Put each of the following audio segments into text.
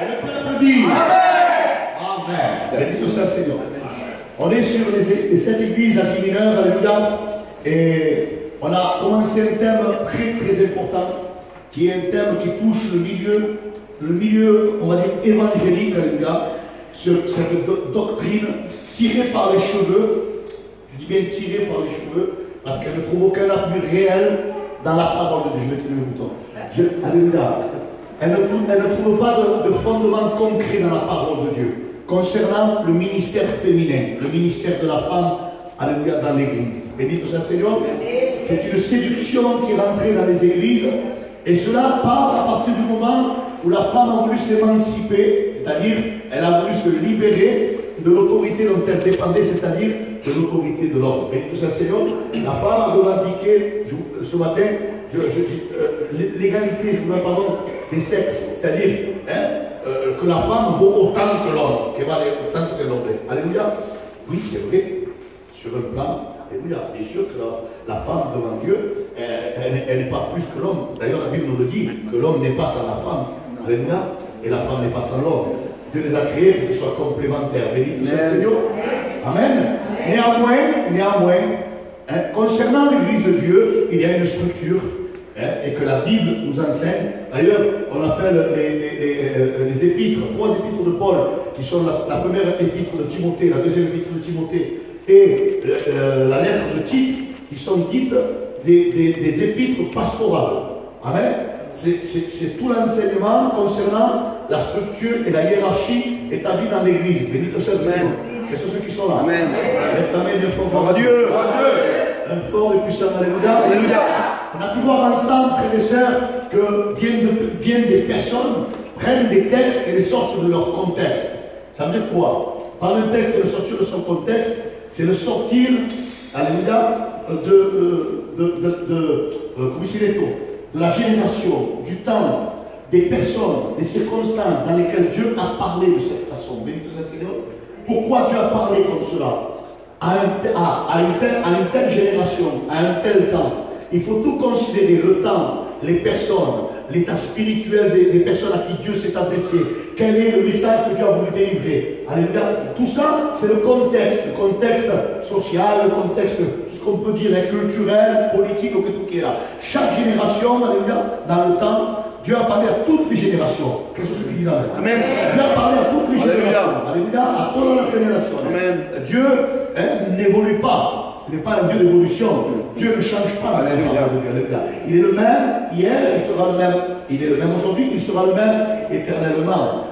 Et le peuple dit Amen. Soit le Seigneur. On est sur églises Asie mineure, Alléluia. Et on a commencé un thème très très important, qui est un thème qui touche le milieu, le milieu, on va dire, évangélique, Alléluia, sur cette do- doctrine tirée par les cheveux. Je dis bien tirée par les cheveux, parce qu'elle ne trouve aucun appui réel dans la parole de Dieu. Je vais le bouton. Alléluia. Elle ne, trouve- pas de, de fondement concret dans la parole de Dieu concernant le ministère féminin, le ministère de la femme, alléluia, dans l'église. Béni soit Seigneur. C'est une séduction qui est rentrée dans les églises, et cela part à partir du moment où la femme a voulu s'émanciper, c'est-à-dire elle a voulu se libérer de l'autorité dont elle dépendait, c'est-à-dire de l'autorité de l'homme. Béni soit Seigneur. La femme a revendiqué ce matin, je dis, euh, l'égalité, je vous la parole, des sexes, c'est-à-dire hein, euh, que la femme vaut autant que l'homme, qu'elle vale autant que l'homme. Alléluia. Oui, c'est vrai, sur un plan, alléluia. Bien sûr que la, la femme devant Dieu, elle n'est pas plus que l'homme. D'ailleurs, la Bible nous le dit, que l'homme n'est pas sans la femme. Alléluia. Et la femme n'est pas sans l'homme. Dieu les a créés pour qu'ils soient complémentaires. Béni soit le Seigneur. Amen. Néanmoins, néanmoins, hein, concernant l'Église de Dieu, il y a une structure hein, et que la Bible nous enseigne. D'ailleurs, on appelle les, les- les, euh, les épîtres, trois épîtres de Paul, qui sont la, la première épître de Timothée, la deuxième épître de Timothée et euh, euh, la lettre de Tite, qui sont dites des, des- des épîtres pastorales. Amen. C'est- tout l'enseignement concernant la structure et la hiérarchie établie dans l'Église. Béni soit le Seigneur. Que ce soit ceux qui sont là. Amen. Lève ta main bien fort. Dieu. Un fort et puissant Alléluia. Alléluia. On a pu voir ensemble, frères et sœurs, que bien, de- bien des personnes prennent des textes et les sortent de leur contexte. Ça veut dire quoi? Par un texte et le sortir de son contexte, c'est le sortir, Alléluia, de, de, euh, de la génération, du temps, des personnes, des circonstances dans lesquelles Dieu a parlé de cette façon. Pourquoi Dieu a parlé comme cela? À, une à une telle génération, à un tel temps Il faut tout considérer, le temps, les personnes, l'état spirituel des, des personnes à qui Dieu s'est adressé, quel est le message que Dieu a voulu délivrer? Alléluia. Tout ça, c'est le contexte, le contexte social, le contexte, tout ce qu'on peut dire, hein, culturel, politique, ou que tout qui est là. Chaque génération, alléluia, dans le temps, Dieu a parlé à toutes les générations. Qu'est-ce que qu'ils disent Amen. Amen. Dieu a parlé à toutes les Alléluia. générations. Alléluia. À toute la génération. Amen. Dieu hein, n'évolue pas. Ce n'est pas un Dieu d'évolution. Dieu ne change pas. Il est le même hier, il sera le même. Il est le même aujourd'hui, il sera le même éternellement.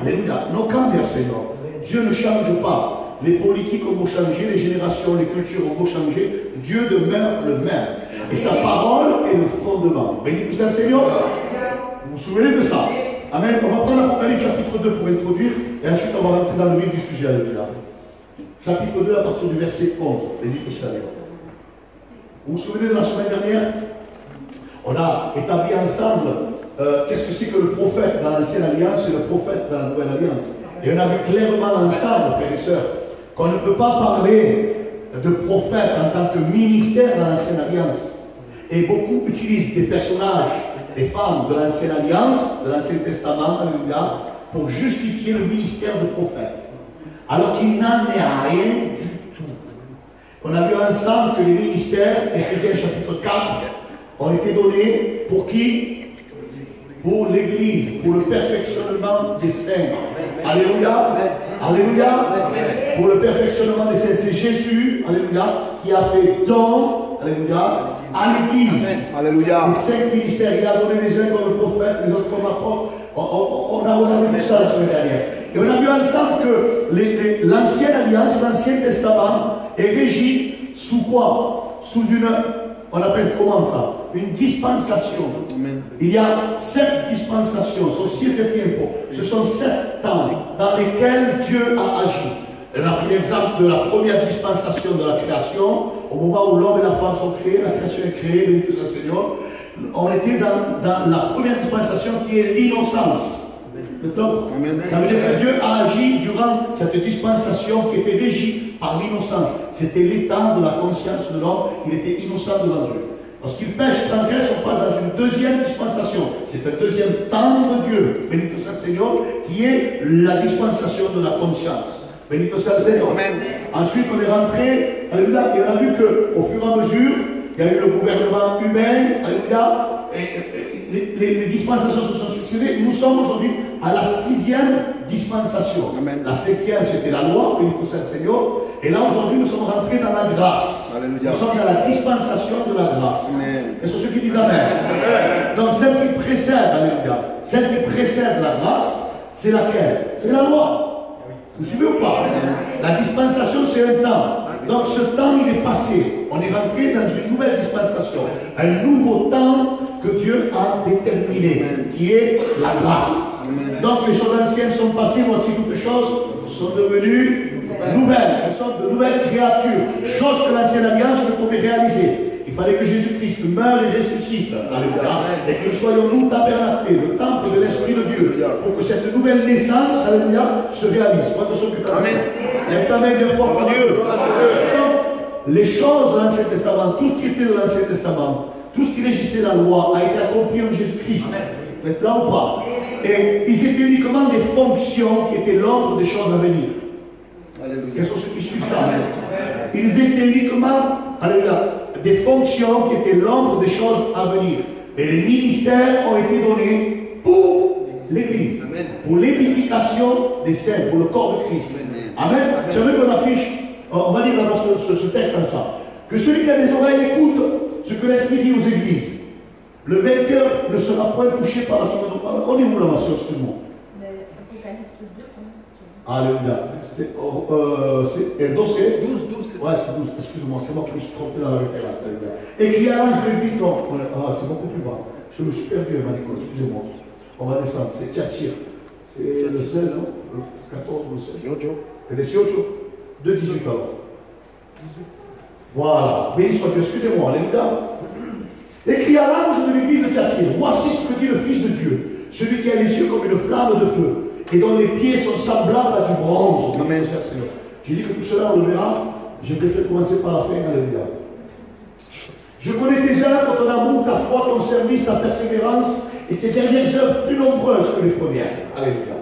Alléluia. Nos camps, Seigneur. Dieu ne change pas. Les politiques ont beau changer, les générations, les cultures ont beau changer. Dieu demeure le même. Et sa parole est le fondement. Béni soit le Seigneur. Vous vous souvenez de ça? Amen. On va prendre l'Apocalypse chapitre 2 pour introduire, et ensuite on va rentrer dans le vif du sujet. Alléluia. Chapitre 2 à partir du verset 11. Béni soit le Seigneur. Vous vous souvenez de la semaine dernière? On a établi ensemble euh, qu'est-ce que c'est que le prophète dans l'Ancienne Alliance et le prophète dans la Nouvelle Alliance? Et on a vu clairement ensemble, frères et sœurs, qu'on ne peut pas parler de prophète en tant que ministère dans l'Ancienne Alliance. Et beaucoup utilisent des personnages, des femmes de l'Ancienne Alliance, de l'Ancien Testament, pour justifier le ministère de prophète. Alors qu'il n'en est rien du tout. On a vu ensemble que les ministères, Éphésiens chapitre 4, ont été donnés pour qui? Pour l'Église, pour le perfectionnement des saints. Alléluia. Alléluia. Pour le perfectionnement des saints. C'est Jésus, Alléluia, qui a fait don, Alléluia, à l'Église. Alléluia. Les cinq ministères, il a donné les uns comme prophètes, les autres comme apôtres. On, on- on a tout ça la semaine dernière. Et on a vu ensemble que l'ancienne alliance, l'ancien testament, est régi sous quoi? Sous une, on appelle comment ça? Une dispensation. Amen. Il y a sept dispensations. Ce sont sept temps dans lesquels Dieu a agi. On a pris l'exemple de la première dispensation de la création, au moment où l'homme et la femme sont créés, la création est créée, béni que Seigneur. On était dans, dans la première dispensation qui est l'innocence. Ça veut dire que Dieu a agi durant cette dispensation qui était régie par l'innocence. C'était l'état de la conscience de l'homme, il était innocent devant Dieu. Lorsqu'il pêche, transgresse, on passe dans une deuxième dispensation. C'est un deuxième temps de Dieu, béni soit le Seigneur, qui est la dispensation de la conscience. Béni soit le Seigneur. Ensuite, on est rentré, et on a vu qu'au fur et à mesure, il y a eu le gouvernement humain, alléluia, et, les, dispensations se sont succédées. Nous sommes aujourd'hui à la sixième dispensation. La cinquième, c'était la loi, béni le Seigneur. Et là, aujourd'hui, nous sommes rentrés dans la grâce. Nous sommes dans la dispensation de la grâce. Et c'est ceux qui disent Amen. Donc, celle qui précède, Alléluia, celle qui précède la grâce, c'est laquelle? C'est la loi. Vous suivez ou pas? La dispensation, c'est un temps. Donc, ce temps, il est passé. On est rentré dans une nouvelle dispensation. Un nouveau temps que Dieu a déterminé, qui est la grâce. Donc, les choses anciennes sont passées. Voici toutes les choses sont devenues nouvelles, nous sommes de nouvelles créatures, chose que l'ancienne alliance ne pouvait réaliser. Il fallait que Jésus-Christ meure et ressuscite, alléluia, et que nous soyons nous tabernaclés, le temple de l'Esprit de Dieu, pour que cette nouvelle naissance, alléluia, se réalise. Amen. Lève ta main, Dieu fort pour Dieu. Les choses de l'Ancien Testament, tout ce qui était de l'Ancien Testament, tout ce qui régissait la loi a été accompli en Jésus-Christ. Vous êtes là ou pas? Et ils étaient uniquement des fonctions qui étaient l'ordre des choses à venir. Quels sont ceux qui suivent ça? Ils étaient uniquement alléluia, des fonctions qui étaient l'ombre des choses à venir. Mais les ministères ont été donnés pour l'Église, pour l'édification des saints, pour le corps de Christ. Amen. J'aimerais qu'on affiche, on va lire dans ce, ce, texte ensemble, que celui qui a des oreilles écoute ce que l'Esprit dit aux églises. Le vainqueur ne sera point touché par la seconde. On est où là, excuse-moi? Alléluia. C'est euh, c'est 12, 12. Ouais, c'est 12. Excuse-moi, c'est moi qui me suis trompé dans la référence. Et qui a l'âge de lui, non, ah, c'est beaucoup plus bas. Je me suis perdu, Manicole, excusez-moi. On va descendre, c'est Tchatchir. C'est le 16, non? Le 14 ou le 16 Siocho. Et Siocho De 18 alors. 18. Voilà. Béni soit Dieu, excusez-moi, Alléluia. Écrit à l'ange de l'église de Tchatchir Voici ce que dit le Fils de Dieu, celui qui a les yeux comme une flamme de feu et dont les pieds sont semblables à du bronze. Amen, Seigneur. J'ai dit que tout cela, on le verra. J'ai préféré commencer par la fin. Alléluia. Je connais tes œuvres, ton amour, ta foi, ton service, ta persévérance et tes dernières œuvres plus nombreuses que les premières. Alléluia.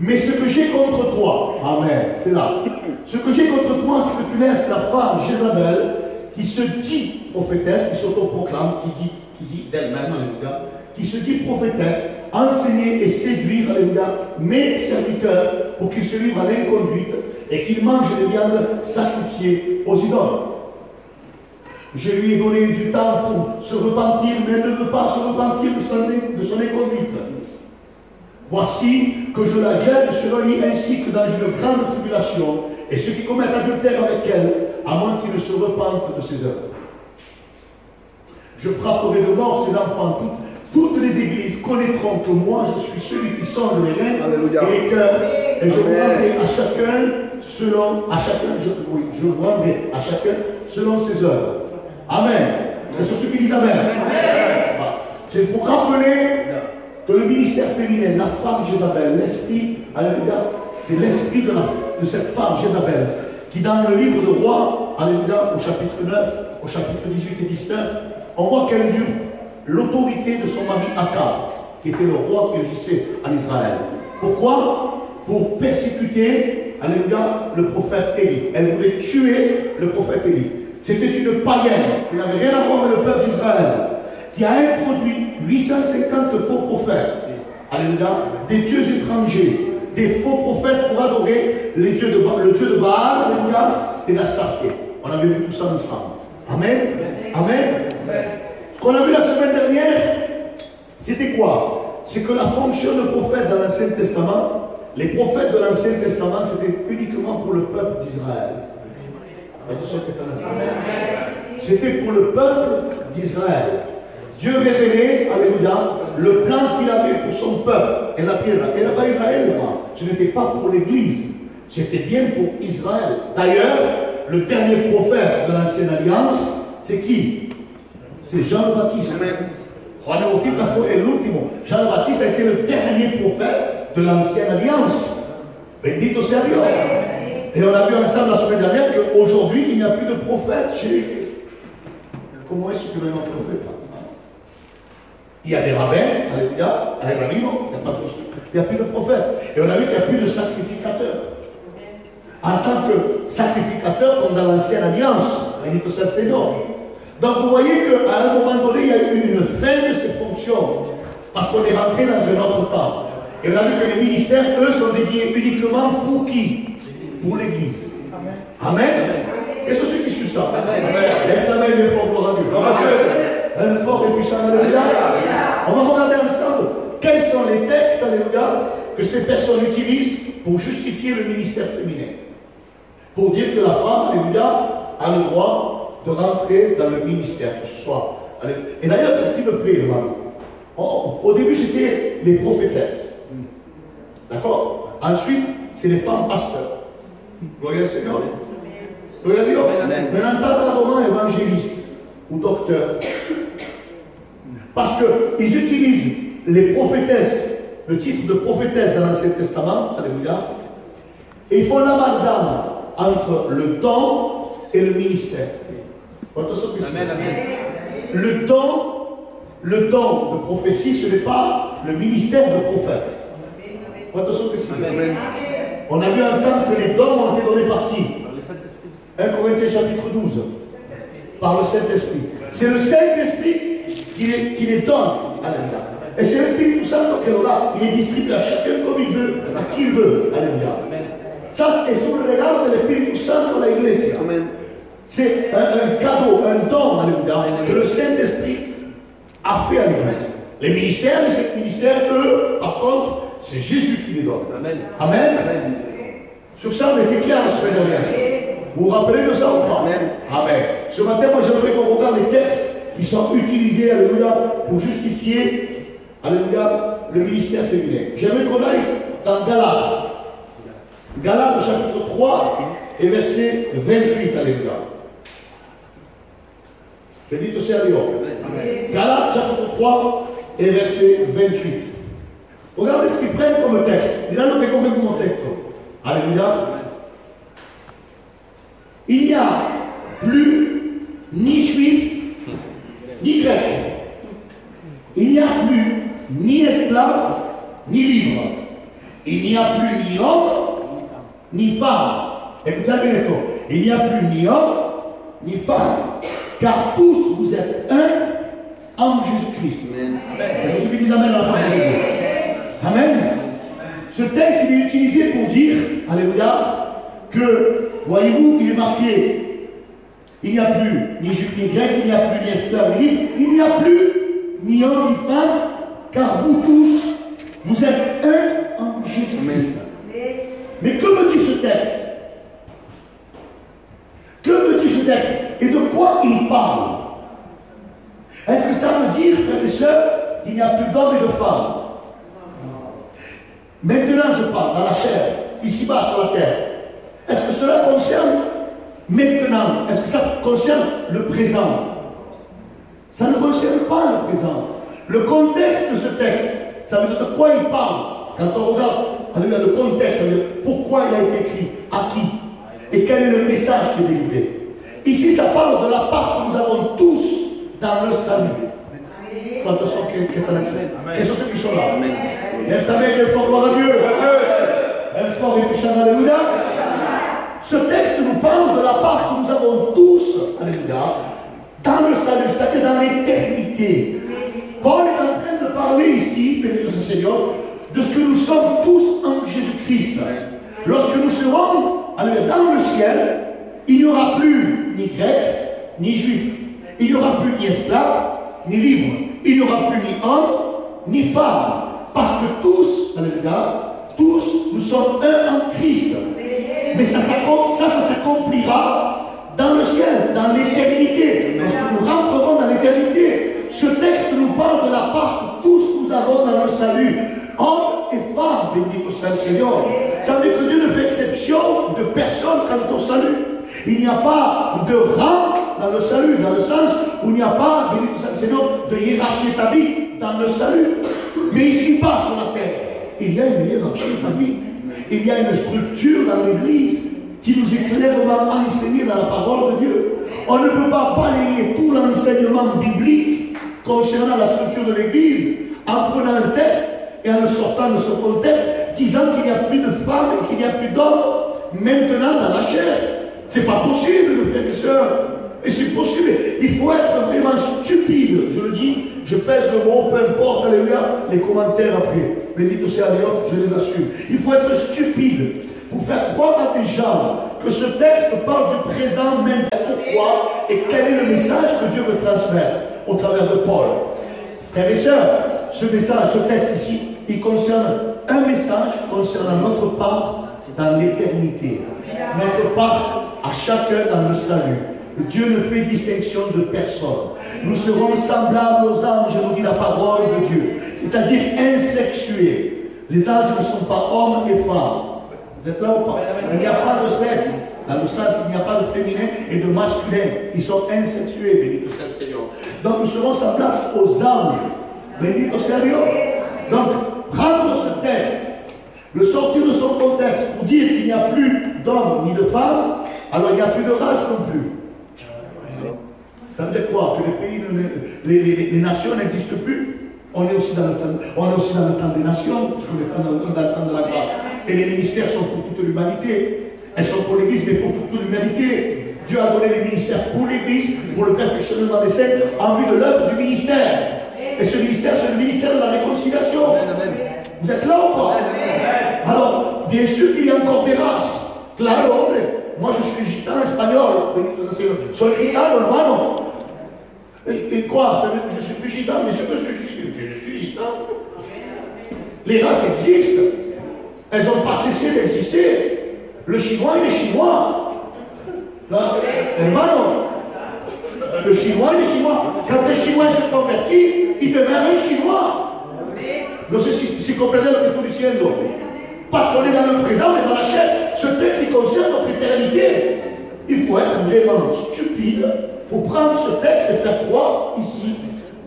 Mais ce que j'ai contre toi, Amen, c'est là. Ce que j'ai contre toi, c'est que tu laisses la femme Jézabel, qui se dit prophétesse, qui s'autoproclame, qui dit, qui dit d'elle-même, Alléluia, qui se dit prophétesse, enseigner et séduire, alléluia, mes serviteurs pour qu'ils se livrent à l'inconduite et qu'ils mangent des viandes sacrifiées aux idoles. Je lui ai donné du temps pour se repentir, mais elle ne veut pas se repentir de son inconduite. Voici que je la jette sur un lit ainsi que dans une grande tribulation, et ceux qui commettent adultère avec elle, à moins qu'ils ne se repentent de ses œuvres. Je frapperai de mort ses enfants toutes les églises connaîtront que moi, je suis celui qui sonde les reins et les cœurs. Et je rendrai à chacun selon, à chacun, je, oui, je rendrai à chacun selon ses œuvres. Amen. C'est ceux qui disent Amen. C'est pour rappeler que le ministère féminin, la femme Jézabel, l'esprit, alléluia, c'est l'esprit de, cette femme Jézabel, qui dans le livre de Roi, alléluia, au chapitre 9, au chapitre 18 et 19, on voit qu'elle usurpe l'autorité de son mari Akab, qui était le roi qui régissait en Israël. Pourquoi? Pour persécuter, alléluia, le prophète Élie. Elle voulait tuer le prophète Élie. C'était une païenne qui n'avait rien à voir avec le peuple d'Israël, qui a introduit 850 faux prophètes, alléluia, des dieux étrangers, des faux prophètes pour adorer les dieux de, le dieu de Baal, alléluia, et d'Astarté. On avait vu tout ça ensemble. Amen. Amen. Amen. Ce qu'on a vu la semaine dernière, c'était quoi? C'est que la fonction de prophète dans l'Ancien Testament, les prophètes de l'Ancien Testament, c'était uniquement pour le peuple d'Israël. C'était pour le peuple d'Israël. Dieu révélait, alléluia, le plan qu'il avait pour son peuple et la terre. Et là-bas, Israël, ce n'était pas pour l'Église, c'était bien pour Israël. D'ailleurs, le dernier prophète de l'Ancienne Alliance, c'est qui? C'est Jean le Baptiste. Jean le Baptiste a été le dernier prophète de l'ancienne alliance. Bendito sea Dios. Et on a vu ensemble la semaine dernière qu'aujourd'hui, il n'y a plus de prophète chez les Juifs. comment est-ce que même un prophète Il y a des rabbins, alléluia, les rabbins, il n'y a pas de souci. Il n'y a plus de prophètes. Et on a vu qu'il n'y a plus de sacrificateurs. En tant que sacrificateur, comme dans l'ancienne alliance, dit que ça c'est non. Donc vous voyez qu'à un moment donné, il y a eu une fin de ces fonctions. Parce qu'on est rentré dans un autre temps. Et on a vu que les ministères, eux, sont dédiés uniquement pour qui? Pour l'Église. Amen. Qu'est-ce que c'est qui suit ça? Lève ta main, il fort pour Dieu. Un fort et puissant, alléluia. On va regarder ensemble quels sont les textes, alléluia, que ces personnes utilisent pour justifier le ministère féminin. Pour dire que la femme, alléluia, a le droit de rentrer dans le ministère, que ce soit. Et d'ailleurs, c'est ce qui me plaît, au début, c'était les prophétesses. D'accord? Ensuite, c'est les femmes pasteurs. Gloire au Seigneur. Gloire à Dieu. Maintenant, roman évangéliste ou docteur. Parce qu'ils utilisent les prophétesses, le titre de prophétesse dans l'Ancien Testament, alléluia, et ils font l'amalgame entre le don et le ministère. Le don, le don de prophétie, ce n'est pas le ministère de prophète. On a vu ensemble que les dons ont été donnés par qui? 1 Corinthiens chapitre 12. Par le Saint-Esprit. C'est le Saint-Esprit qui, qui, les donne. Alléluia. Et c'est le qui est là. Il est distribué à chacun comme il veut, à qui il veut. Alléluia. Ça, è sul regalo dell'Spirito Santo alla Iglesia. C'est un, un, cadeau, un don, alléluia, que le Saint-Esprit a fait à l'Église. Les ministères, les ministères, eux, par contre, c'est Jésus qui les donne. Amen. Amen. Amen. Sur ça, on était clair la semaine dernière. Vous vous rappelez de ça ou pas Amen. Amen. Ce matin, moi, j'aimerais qu'on regarde les textes qui sont utilisés, alléluia, pour justifier, alléluia, le ministère féminin. J'aimerais qu'on aille dans Galates. Galates chapitre 3 et verset 28, alléluia. Je dis au Seigneur. Galates chapitre 3 et verset 28. Regardez ce qu'ils prennent comme texte. Il a noté comme texte. Alléluia. Il n'y a plus ni juif, ni grec. Il n'y a plus ni esclave, ni libre. Il n'y a plus ni homme, ni femme. Écoutez bien Il n'y a plus ni homme, ni femme. Car tous vous êtes un en Jésus-Christ. Et je suis Amen à la Amen. Ce texte, il est utilisé pour dire, Alléluia, que, voyez-vous, il est marqué. Il n'y a plus ni juif ni grec, il n'y a plus ni esclave ni il n'y a plus ni homme ni femme, car vous tous, vous êtes un en Jésus-Christ. Mais que veut dire ce texte? Que veut dire ce texte? Et de quoi il parle? Est-ce que ça veut dire, frères et sœurs, qu'il n'y a plus d'hommes et de femmes? Maintenant, je parle dans la chair, ici-bas sur la terre. Est-ce que cela concerne maintenant? Est-ce que ça concerne le présent? Ça ne concerne pas le présent. Le contexte de ce texte, ça veut dire de quoi il parle? Quand on regarde le contexte, pourquoi il a été écrit, à qui, et quel est le message qui est délivré? Ici, ça parle de la part que nous avons tous dans le salut. Quantos sont qui, qui Quels sont ceux qui sont là? Lève ta main et fort gloire à Dieu. Fort et puissant, Alléluia. Ce texte nous parle de la part que nous avons tous, Alléluia, dans le salut, c'est-à-dire dans l'éternité. Paul est en train de parler ici, béni ce Seigneur, de ce que nous sommes tous en Jésus-Christ. Lorsque nous serons dans le ciel, il n'y aura plus ni grec, ni juif. Il n'y aura plus ni esclave, ni libre. Il n'y aura plus ni homme, ni femme. Parce que tous, alléluia, tous, nous sommes un en Christ. Mais ça, ça, ça, s'accomplira dans le ciel, dans l'éternité. Lorsque nous rentrerons dans l'éternité, ce texte nous parle de la part que tous nous avons dans le salut hommes et femmes, béni au Seigneur. Ça veut dire que Dieu ne fait exception de personne quant au salut. Il n'y a pas de rang dans le salut, dans le sens où il n'y a pas, béni au Seigneur, de hiérarchie établie dans le salut. Mais ici-bas sur la terre, il y a une hiérarchie établie. Il y a une structure dans l'Église qui nous est clairement enseignée dans la parole de Dieu. On ne peut pas balayer tout l'enseignement bibliques concernant la structure de l'Église en prenant un texte et en le sortant de ce contexte, disant qu'il n'y a plus de femmes et qu'il n'y a plus d'hommes maintenant dans la chair. C'est pas possible, frères et sœurs. Et c'est possible. Il faut être vraiment stupide. Je le dis, je pèse le mot, peu importe, alléluia, les commentaires après. Béni soit Dieu, je les assume. Il faut être stupide pour faire croire à des gens que ce texte parle du présent même. Pourquoi et quel est le message que Dieu veut transmettre au travers de Paul Frères et sœurs, ce message, ce texte ici, il concerne un message concernant notre part dans l'éternité. Notre part à chacun dans le salut. Dieu ne fait distinction de personne. Nous serons semblables aux anges, nous dit la parole de Dieu, c'est-à-dire insexués. Les anges ne sont pas hommes et femmes. Vous êtes là ou pas? Il n'y a pas de sexe. Dans le sens, il n'y a pas de féminin et de masculin. Ils sont insexués, béni au Seigneur. Donc nous serons semblables aux anges. Béni au Seigneur. Donc, prendre ce texte, le sortir de son contexte pour dire qu'il n'y a plus d'hommes ni de femmes, alors il n'y a plus de race non plus. Ça veut dire quoi? Que les pays, les, nations n'existent plus? On est, aussi dans le temps, dans des nations, parce qu'on est dans, le temps de la grâce. Et les ministères sont pour toute l'humanité. Elles sont pour l'Église, mais pour toute l'humanité. Dieu a donné les ministères pour l'Église, pour le perfectionnement des saints, en vue de l'œuvre du ministère. Et ce ministère, c'est le ministère de la réconciliation. Vous êtes là ou pas? Alors, bien sûr qu'il y a encore des races. Claro, moi je suis gitan espagnol. Soy gitano, hermano. Et, quoi Ça veut dire que je suis plus gitan, mais ce que je suis, je suis gitan. Les races existent. Elles n'ont pas cessé d'exister. Le chinois, il est chinois. Là, le chinois, il est chinois. Quand le chinois se convertit, il demeure un chinois. Non sé si, si comprendez lo que. Parce qu'on est dans le présent, mais dans la chair. Ce texte, il concerne notre éternité. Il faut être vraiment stupide pour prendre ce texte et faire croire ici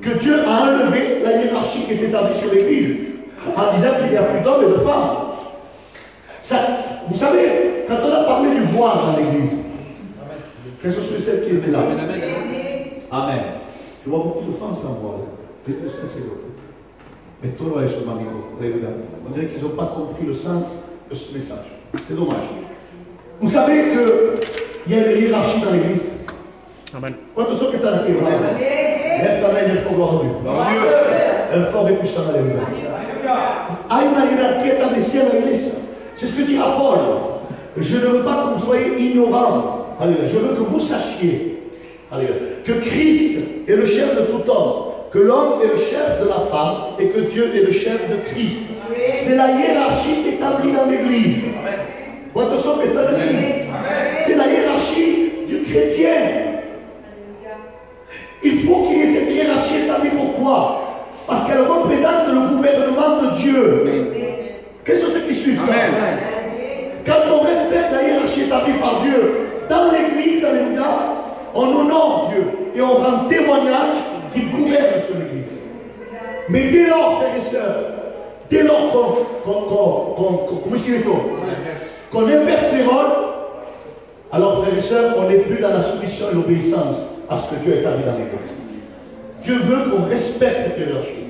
que Dieu a enlevé la hiérarchie qui est établie sur l'Église en disant qu'il n'y a plus d'hommes et de femmes. Vous savez, quand on a parlé du voile dans l'Église, quelles sont celles qui étaient là Amen. Je vois beaucoup de femmes sans voile. C'est le reste, on dirait qu'ils n'ont pas compris le sens de ce message. C'est dommage. Vous savez qu'il y a une hiérarchie dans l'Église. Amen. Quantos são que estão aqui, irmão? Lève ta main de fogo a Dieu. É fort et puissant, alléluia. Há uma hierarquia établie na igreja. C'est ce que dira Paul. Je ne veux pas que vous soyez ignorants. Alléluia. Je veux que vous sachiez alléluia, que Christ est le chef de tout homme que l'homme est le chef de la femme et que Dieu est le chef de Christ. C'est la hiérarchie établie dans l'Église. C'est la hiérarchie du chrétien. Il faut qu'il y ait cette hiérarchie établie. Pourquoi Parce qu'elle représente le gouvernement de Dieu. Qu'est-ce que c'est qui suit ça Quand on respecte la hiérarchie établie par Dieu dans l'Église, on honore Dieu et on rend témoignage qui gouverne sur l'Église. Mais dès lors, frères et sœurs, dès lors qu'on inverse les rôles, alors frères et sœurs, on n'est plus dans la soumission et l'obéissance à ce que Dieu a établi dans l'Église. Dieu veut qu'on respecte cette hiérarchie.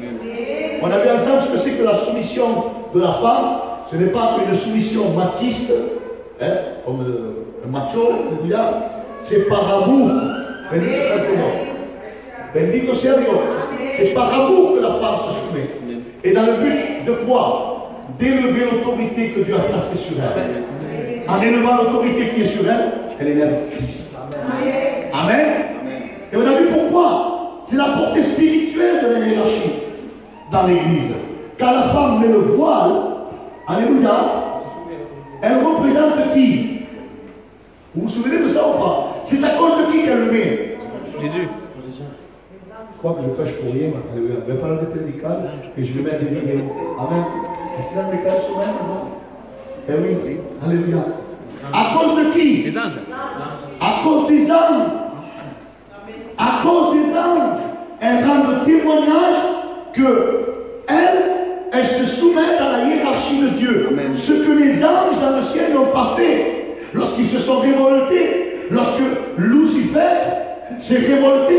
On a vu ensemble ce que c'est que la soumission de la femme. Ce n'est pas une soumission matiste, hein, comme un macho, c'est par amour. Bendito sea. C'est par amour que la femme se soumet. Et dans le but de quoi? D'élever l'autorité que Dieu a placée sur elle. En élevant l'autorité qui est sur elle, elle élève Christ. Amen. Et on a vu pourquoi. C'est la portée spirituelle de la hiérarchie dans l'Église. Quand la femme met le voile, Alléluia, elle représente qui? Vous vous souvenez de ça ou pas? C'est à cause de qui qu'elle le met? Jésus crois que je prêche pour rien. Alléluia. Je vais parler de prédical et je vais mettre des vidéos. Amen. Et c'est dans les cas sur non Eh oui. Alléluia. À cause de qui? Les anges. À cause des anges. À cause des anges. Elles rendent témoignage que elles, elles se soumettent à la hiérarchie de Dieu. Ce que les anges dans le ciel n'ont pas fait. Lorsqu'ils se sont révoltés, lorsque Lucifer s'est révolté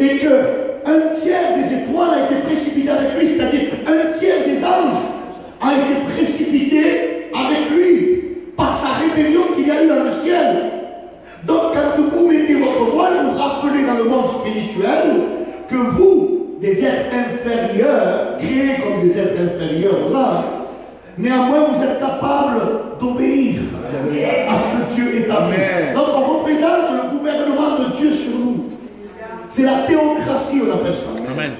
et que un tiers des étoiles a été précipité avec lui, c'est-à-dire un tiers des anges a été précipité avec lui par sa rébellion qu'il y a eu dans le ciel. Donc quand vous mettez votre voile, vous rappelez dans le monde spirituel que vous, des êtres inférieurs, créés comme des êtres inférieurs là, néanmoins vous êtes capables d'obéir à ce que Dieu établit. Donc on représente le gouvernement de Dieu sur nous. C'est la théocratie, on appelle ça. Amen.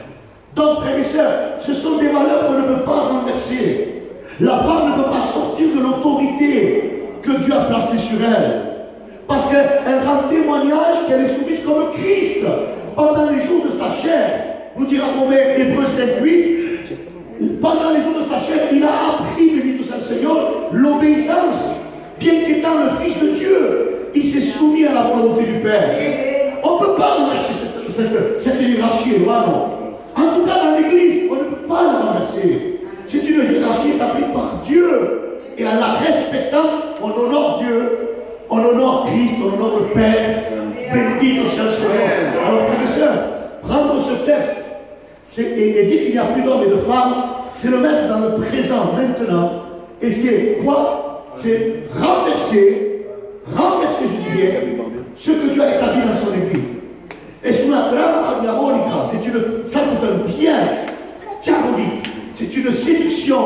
Donc, frères et sœurs, ce sont des valeurs qu'on ne peut pas renverser. La femme ne peut pas sortir de l'autorité que Dieu a placée sur elle. Parce qu'elle rend témoignage qu'elle est soumise comme Christ pendant les jours de sa chair. Nous dira Romain Hébreu 7, 8. Pendant les jours de sa chair, il a appris, béni soit le Seigneur, l'obéissance. Bien qu'étant le Fils de Dieu, il s'est soumis à la volonté du Père. On ne peut pas renverser cette, hiérarchie, là, non. En tout cas, dans l'Église, on ne peut pas la renverser. C'est une hiérarchie établie par Dieu. Et en la respectant, on honore Dieu, on honore Christ, on honore le Père. Béni soit le Seigneur. Alors, frères et sœurs, prendre ce texte et, dire qu'il n'y a plus d'hommes et de femmes, c'est le mettre dans le présent maintenant. Et c'est quoi? C'est renverser, renverser, je dis bien, ce que Dieu a établi dans son Église. Et c'est una trama diabolica, c'est ça c'est un bien diabolique, c'est une séduction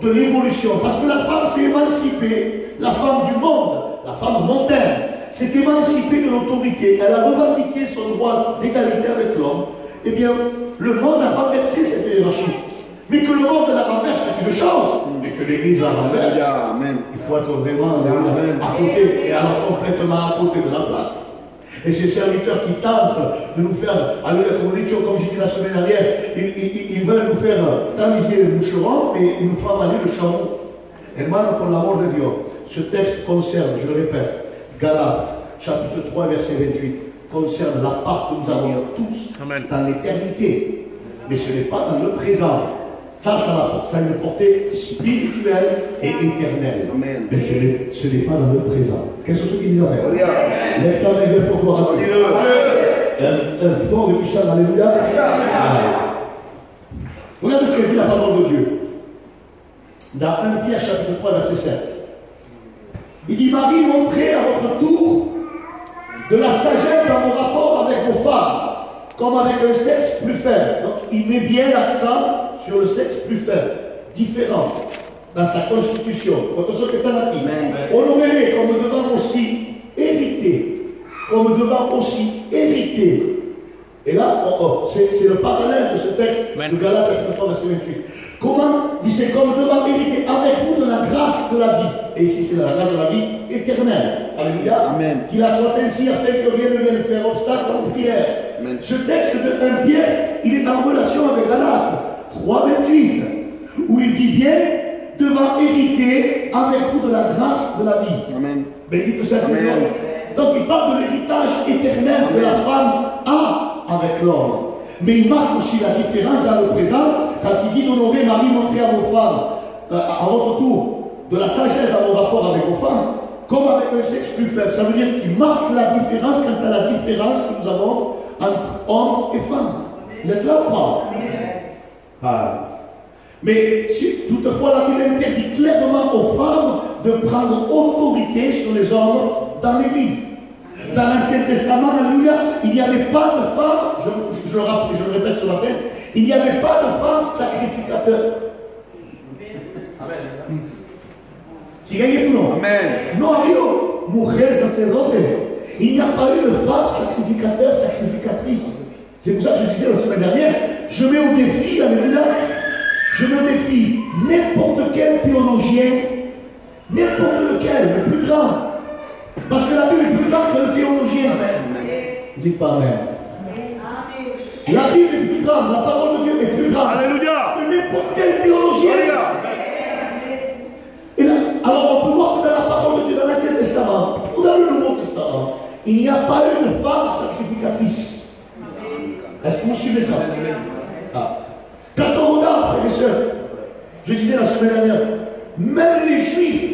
de l'évolution. Parce que la femme s'est émancipée, la femme du monde, la femme mondaine, s'est émancipée de l'autorité. Elle a revendiqué son droit d'égalité avec l'homme. Eh bien, le monde a renversé cette hiérarchie. Mais que le monde la renverse, c'est une chose. Mais que l'Église la renverse, il faut être vraiment à côté, et alors complètement à côté de la plaque. Et ces serviteurs qui tentent de nous faire, alléluia, comme dit, comme j'ai dit la semaine dernière, ils, ils- ils veulent nous faire tamiser le moucheron et ils nous font avaler le chameau. Hermano, pour l'amour de Dieu, ce texte concerne, je le répète, Galates, chapitre 3, verset 28, concerne la part que nous avons tous Amen. dans l'éternité. Mais ce n'est pas dans le présent. Ça, ça, a- ça a une portée spirituelle et éternelle. Amen. Mais ce n'est pas dans le présent. Quels sont ceux qui disent Amen. Lève ta main deux fois, gloire à Dieu. Dieu. Un, un fort et puissant Alléluia. Amen. Regardez ce que dit la parole de Dieu. Dans 1 Pierre chapitre 3, verset 7. Il dit Marie, montrez à votre tour de la sagesse dans vos rapports avec vos femmes, comme avec un sexe plus faible. Donc il met bien l'accent sur le sexe plus faible, différent dans sa constitution. Dit. Honorez comme devant aussi hériter, comme devant aussi hériter. Et là, oh, oh, c'est le parallèle de ce texte Amen. de Galates chapitre 3, verset 28. Comment dit c'est comme devant hériter avec vous de la grâce de la vie. Et ici, c'est la grâce de la vie éternelle. Alléluia. Amen. Qu'il en soit ainsi afin que rien ne vienne faire obstacle à nos prières. Ce texte de 1 Pierre, il est en relation avec Galates 3, 28, où il dit bien devant hériter avec vous de la grâce de la vie. Amen. Béni que soit. Seigneur. Donc il parle de l'héritage éternel que la femme a avec l'homme. Mais il marque aussi la différence dans le présent quand il dit d'honorer Marie, montrer à vos femmes, euh, à votre tour, de la sagesse dans vos rapports avec vos femmes, comme avec un sexe plus faible. Ça veut dire qu'il marque la différence quant à la différence que nous avons entre hommes et femmes. Vous êtes là ou pas? Ah. Mais toutefois la Bible interdit clairement aux femmes de prendre autorité sur les hommes dans l'Église. Dans l'Ancien Testament, alléluia, il n'y avait pas de femmes, je, je- je le rappelle, je le répète ce matin, il n'y avait pas de femmes sacrificateurs. Si gagnez tout non Amen. No mujer sacerdote. Il n'y a pas eu de femme sacrificateur, sacrificatrice. C'est pour ça que je disais la semaine dernière, je mets au défi, alléluia, je mets au défi n'importe quel théologien, n'importe lequel, le plus grand. Parce que la Bible est plus grande que le théologien. Dites pas Amen. La Bible est plus grande, la parole de Dieu est plus grande Alléluia. que n'importe quel théologien. Alléluia. Et là, alors on peut voir que dans la parole de Dieu, dans l'Ancien Testament ou dans le Nouveau Testament, il n'y a pas eu de femme sacrificatrice. Est-ce que vous suivez ça? Ah. Quand frères et sœurs, je disais la semaine dernière, même les Juifs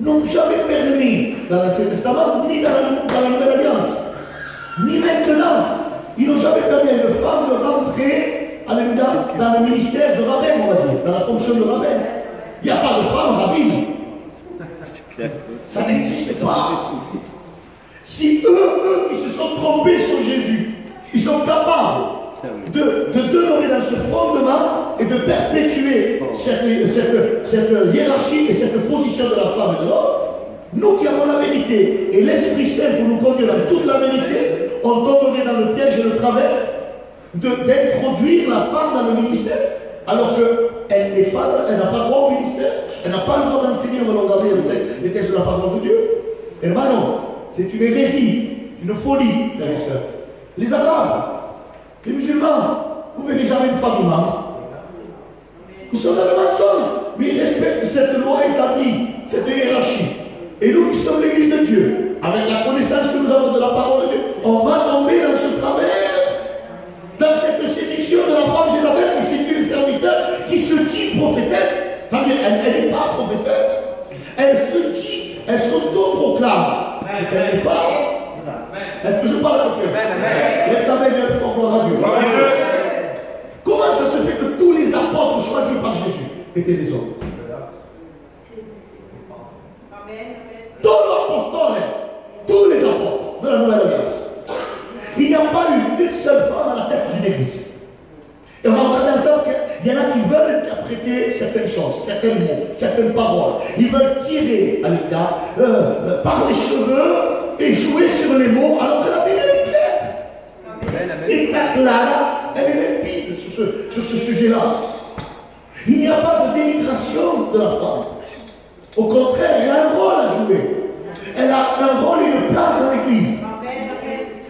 n'ont jamais permis dans l'Ancien Testament ni dans la, dans Nouvelle Alliance ni maintenant. Ils n'ont jamais permis à une femme de rentrer alléluia, dans le ministère de rabbin, on va dire, dans la fonction de rabbin. Il n'y a pas de femme rabbine. Ça n'existe pas. Si eux, eux, ils se sont trompés sur Jésus, ils sont capables de, de demeurer dans ce fondement et de perpétuer cette, cette- cette hiérarchie et cette position de la femme et de l'homme, nous qui avons la vérité et l'Esprit Saint pour nous conduire dans toute la vérité, on tomberait dans le piège et le travers d'introduire la femme dans le ministère, alors qu'elle n'est pas, elle n'a pas droit au ministère, elle n'a pas le droit d'enseigner, on va regarder les textes de la parole de Dieu? Hermano, c'est une hérésie, une folie, frères et sœurs. Les Arabes, les musulmans, vous verrez jamais une femme imam. Ils sont dans le mensonge, mais ils respectent cette loi établie, cette hiérarchie. Et nous qui sommes l'Église de Dieu, avec la connaissance que nous avons de la parole de Dieu, on va tomber dans ce travers, dans cette séduction de la femme Jézabel qui séduit les serviteurs, qui se dit prophétesse. Ça veut dire, elle n'est pas prophétesse. Elle se dit, elle s'auto-proclame. Ce qu'elle n'est pas. Est-ce que je parle avec eux Lève ta main fort gloire à Dieu. Comment ça se fait que tous les apôtres choisis par Jésus étaient des hommes? Tous les apôtres, tous les apôtres de la Nouvelle Alliance. Il n'y a pas eu une seule femme à la tête d'une église. Et on va regarder ensemble qu'il y en a qui veulent interpréter certaines choses, certains mots, certaines paroles. Ils veulent tirer à l'état euh, euh, par les cheveux et jouer sur les mots alors que la Ta clara, elle est limpide sur ce, sur ce sujet-là. Il n'y a pas de dénigration de la femme. Au contraire, elle a un rôle à jouer. Elle a un rôle et une place dans l'Église.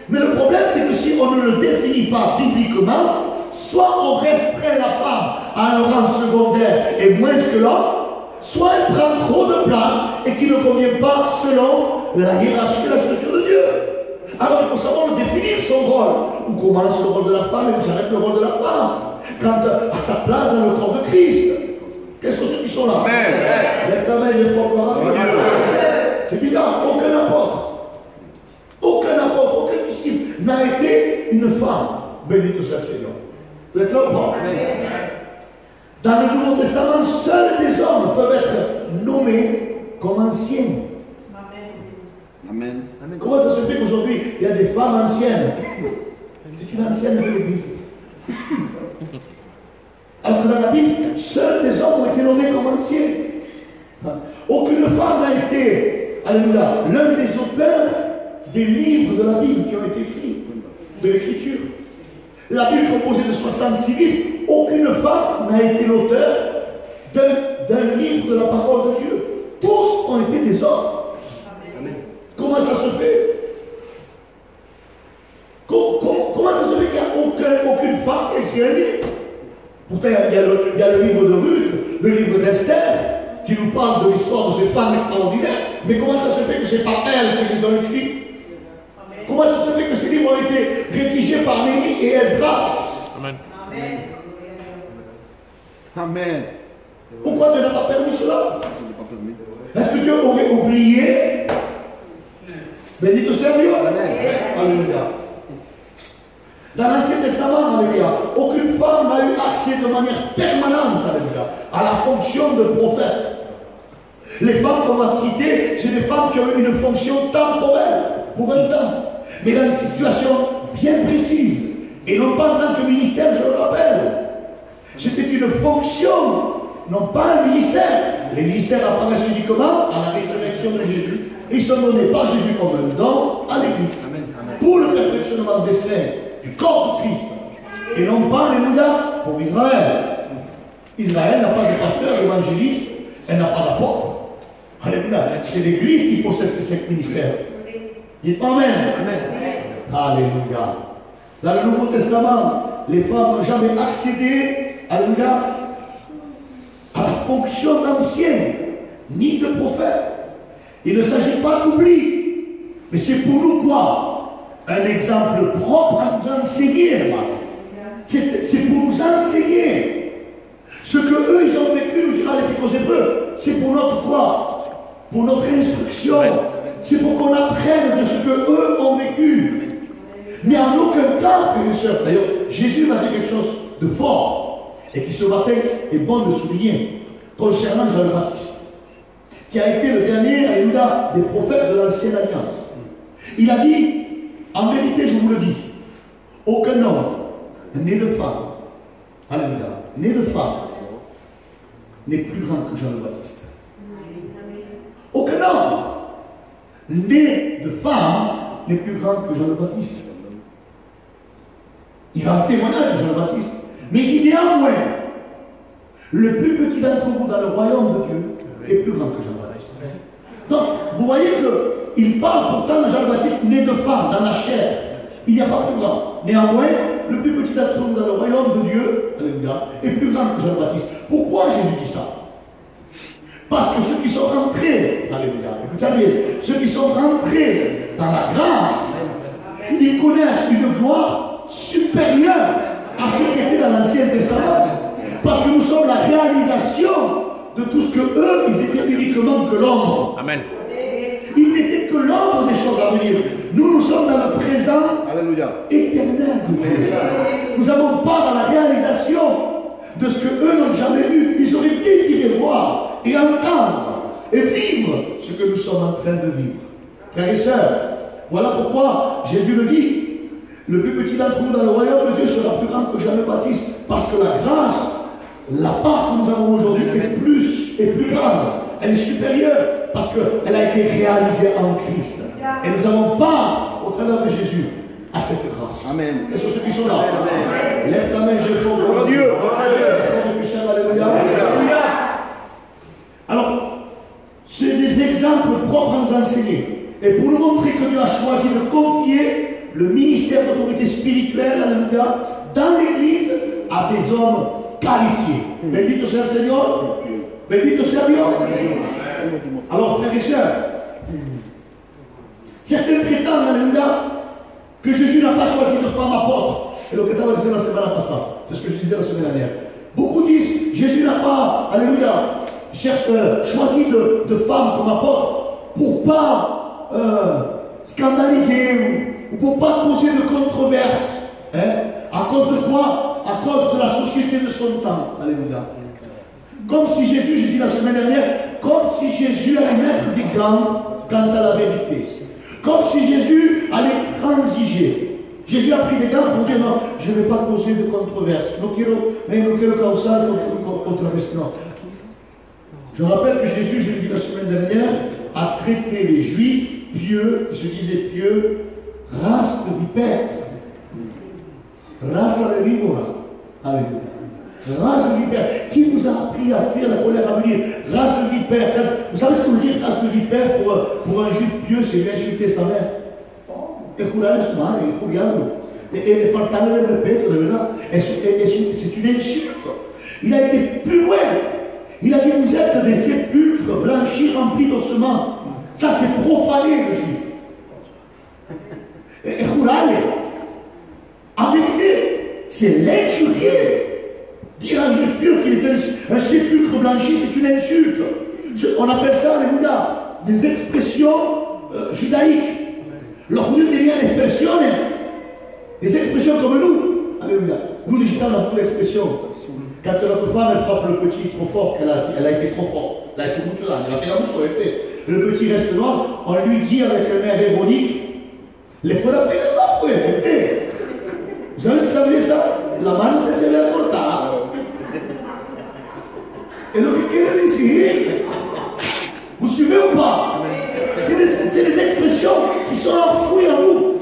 Mais le problème, c'est que si on ne le définit pas bibliquement, soit on restreint la femme à un rang secondaire et moins que l'homme, soit elle prend trop de place et qui ne convient pas selon la hiérarchie et la structure de Dieu. Alors il faut savoir définir son rôle. Où commence le rôle de la femme et où s'arrête le rôle de la femme. Quant à sa place dans le corps de Christ. Qu'est-ce que ceux qui sont là? Lève ta main et fort gloire à Dieu. C'est bizarre, aucun apôtre, aucun apôtre, aucun disciple n'a été une femme. Béni soit le Seigneur. Vous êtes là ou pas? Dans le Nouveau Testament, seuls des hommes peuvent être nommés comme anciens. Comment ça se fait qu'aujourd'hui, il y a des femmes anciennes C'est une ancienne de l'Église. Alors que dans la Bible, seuls des hommes ont été nommés comme anciens. Aucune femme n'a été, alléluia, l'un des auteurs des livres de la Bible qui ont été écrits, de l'écriture. La Bible composée de 66 livres, aucune femme n'a été l'auteur d'un livre de la parole de Dieu. Tous ont été des hommes. Comment ça se fait? Co- com- Comment ça se fait qu'il n'y a aucun- aucune femme qui a écrit un livre Pourtant, il y, a, le, il y a le livre de Ruth, le livre d'Esther, qui nous parle de l'histoire de ces femmes extraordinaires. Mais comment ça se fait que ce n'est pas elles qui les ont écrits Comment ça se fait que ces livres ont été rédigés par Némi et Esdras? Amen. Pourquoi Dieu n'a pas permis cela? Est-ce que Dieu aurait oublié Béni soit Dieu. Alléluia. Dans l'Ancien Testament, Alléluia, aucune femme n'a eu accès de manière permanente, Alléluia, à la fonction de prophète. Les femmes qu'on va citer, c'est des femmes qui ont eu une fonction temporelle, pour un temps, mais dans des situations bien précises, et non pas en tant que ministère, je le rappelle. C'était une fonction, non pas un ministère. Les ministères apparaissent uniquement à la résurrection de Jésus. Ils sont donnés par Jésus comme un don à l'Église. Pour le perfectionnement des saints, du corps de Christ. Et non pas, alléluia, pour Israël. Israël n'a pas de pasteur, d'évangéliste, elle n'a pas d'apôtre. Alléluia. C'est l'Église qui possède ces cinq ministères. Dites Amen. Alléluia. Dans le Nouveau Testament, les femmes n'ont jamais accédé, alléluia, à la fonction d'ancien, ni de prophète. Il ne s'agit pas d'oubli, mais c'est pour nous quoi? Un exemple propre à nous enseigner, c'est pour nous enseigner. Ce que eux, ils ont vécu, nous dira l'Épître aux Hébreux, c'est pour notre quoi? Pour notre instruction. C'est pour qu'on apprenne de ce que eux ont vécu. Mais en aucun cas, frères et sœurs, d'ailleurs, Jésus m'a dit quelque chose de fort et qui ce matin est bon de souligner concernant Jean le Baptiste, qui a été le dernier, alléluia, des prophètes de l'ancienne alliance. Il a dit, en vérité, je vous le dis, aucun homme né de femme, alléluia, né de femme, n'est plus grand que Jean le Baptiste. Aucun homme né de femme n'est plus grand que Jean le Baptiste. Il rend témoignage de Jean le Baptiste. Mais il dit néanmoins, le plus petit d'entre vous dans le royaume de Dieu est plus grand que Jean le Baptiste. Donc, vous voyez qu'il parle pourtant de Jean le Baptiste né de femme, dans la chair. Il n'y a pas plus grand. Néanmoins, le plus petit d'entre vous dans le royaume de Dieu, alléluia, est plus grand que Jean le Baptiste. Pourquoi Jésus dit ça? Parce que ceux qui sont rentrés, alléluia, écoutez bien, ceux qui sont rentrés dans la grâce, ils connaissent une gloire supérieure à ce qui était dans l'Ancien Testament. Parce que nous sommes la réalisation de tout ce que eux, ils étaient uniquement que l'ombre. Amen. Ils n'étaient que l'ombre des choses à venir. Nous, nous sommes dans le présent Alléluia. éternel de Dieu. Nous avons part à la réalisation de ce que eux n'ont jamais vu. Ils auraient désiré voir et entendre et vivre ce que nous sommes en train de vivre. Frères et sœurs, voilà pourquoi Jésus le dit. Le plus petit d'entre vous dans le royaume de Dieu sera plus grand que Jean le Baptiste. Parce que la grâce, la part que nous avons aujourd'hui est plus et plus grande. Elle est supérieure parce qu'elle a été réalisée en Christ. Et nous avons part, au travers de Jésus, à cette grâce. Amen. Et sur ceux qui sont là, lève ta main, je fais gloire à Dieu. Michel, Alléluia. Alors, c'est des exemples propres à nous enseigner. Et pour nous montrer que Dieu a choisi de confier le ministère d'autorité spirituelle, Alléluia, dans l'Église à des hommes qualifiés. Bendito soit le Seigneur. Bendito sea Dios. Alors, frères et sœurs, certains prétendent, Alléluia, que Jésus n'a pas choisi de femme apôtre. Et le as dit la semaine passée, c'est ce que je disais la semaine dernière. Beaucoup disent, Jésus n'a pas, Alléluia, cherche, euh, choisi de, de femmes comme apôtre pour pas euh, scandaliser ou, ou pour pas causer de controverses. Hein? À cause de quoi? À cause de la société de son temps. Alléluia. Comme si Jésus, j'ai dit la semaine dernière, comme si Jésus allait mettre des gants quant à la vérité. Comme si Jésus allait transiger. Jésus a pris des gants pour dire non, je ne vais pas causer de controverse. No quiero, eh, no quiero causar controverse. Non. Je rappelle que Jésus, je l'ai dit la semaine dernière, a traité les juifs pieux, se disaient pieux, race de vipères. Race de víbora. Alléluia. Race de vipère. Qui vous a appris à fuir la colère à venir? Race de vipère. Vous savez ce que veut dire race de vipère pour, pour un juif pieux C'est insulter sa mère. Et et- et c'est une insulte. Il a été plus loin. Il a dit Vous êtes des sépulcres blanchis remplis d'ossements. Ça, c'est profaner le juif. Et, et curare. En vérité, c'est l'injurier. Dire à juif pur qu'il est un, sépulcre blanchi, c'est une insulte. On appelle ça, alléluia, des expressions euh, judaïques. Los judíos tenían expresiones, des expressions comme nous. Alléluia. Nous, les gitanes, on a beaucoup d'expressions. Quand notre femme frappe le petit trop fort, elle a, elle a été trop forte. Elle a été mutilée, elle a été mucho, elle était. Le petit reste noir, on lui dit avec un air ironique, les fuera pegar más fuerte. Vous savez ce que ça veut dire ça La mano te se ve cortada. Et lo que quiere decir, vous suivez ou pas C'est des, expressions qui sont enfouies en nous.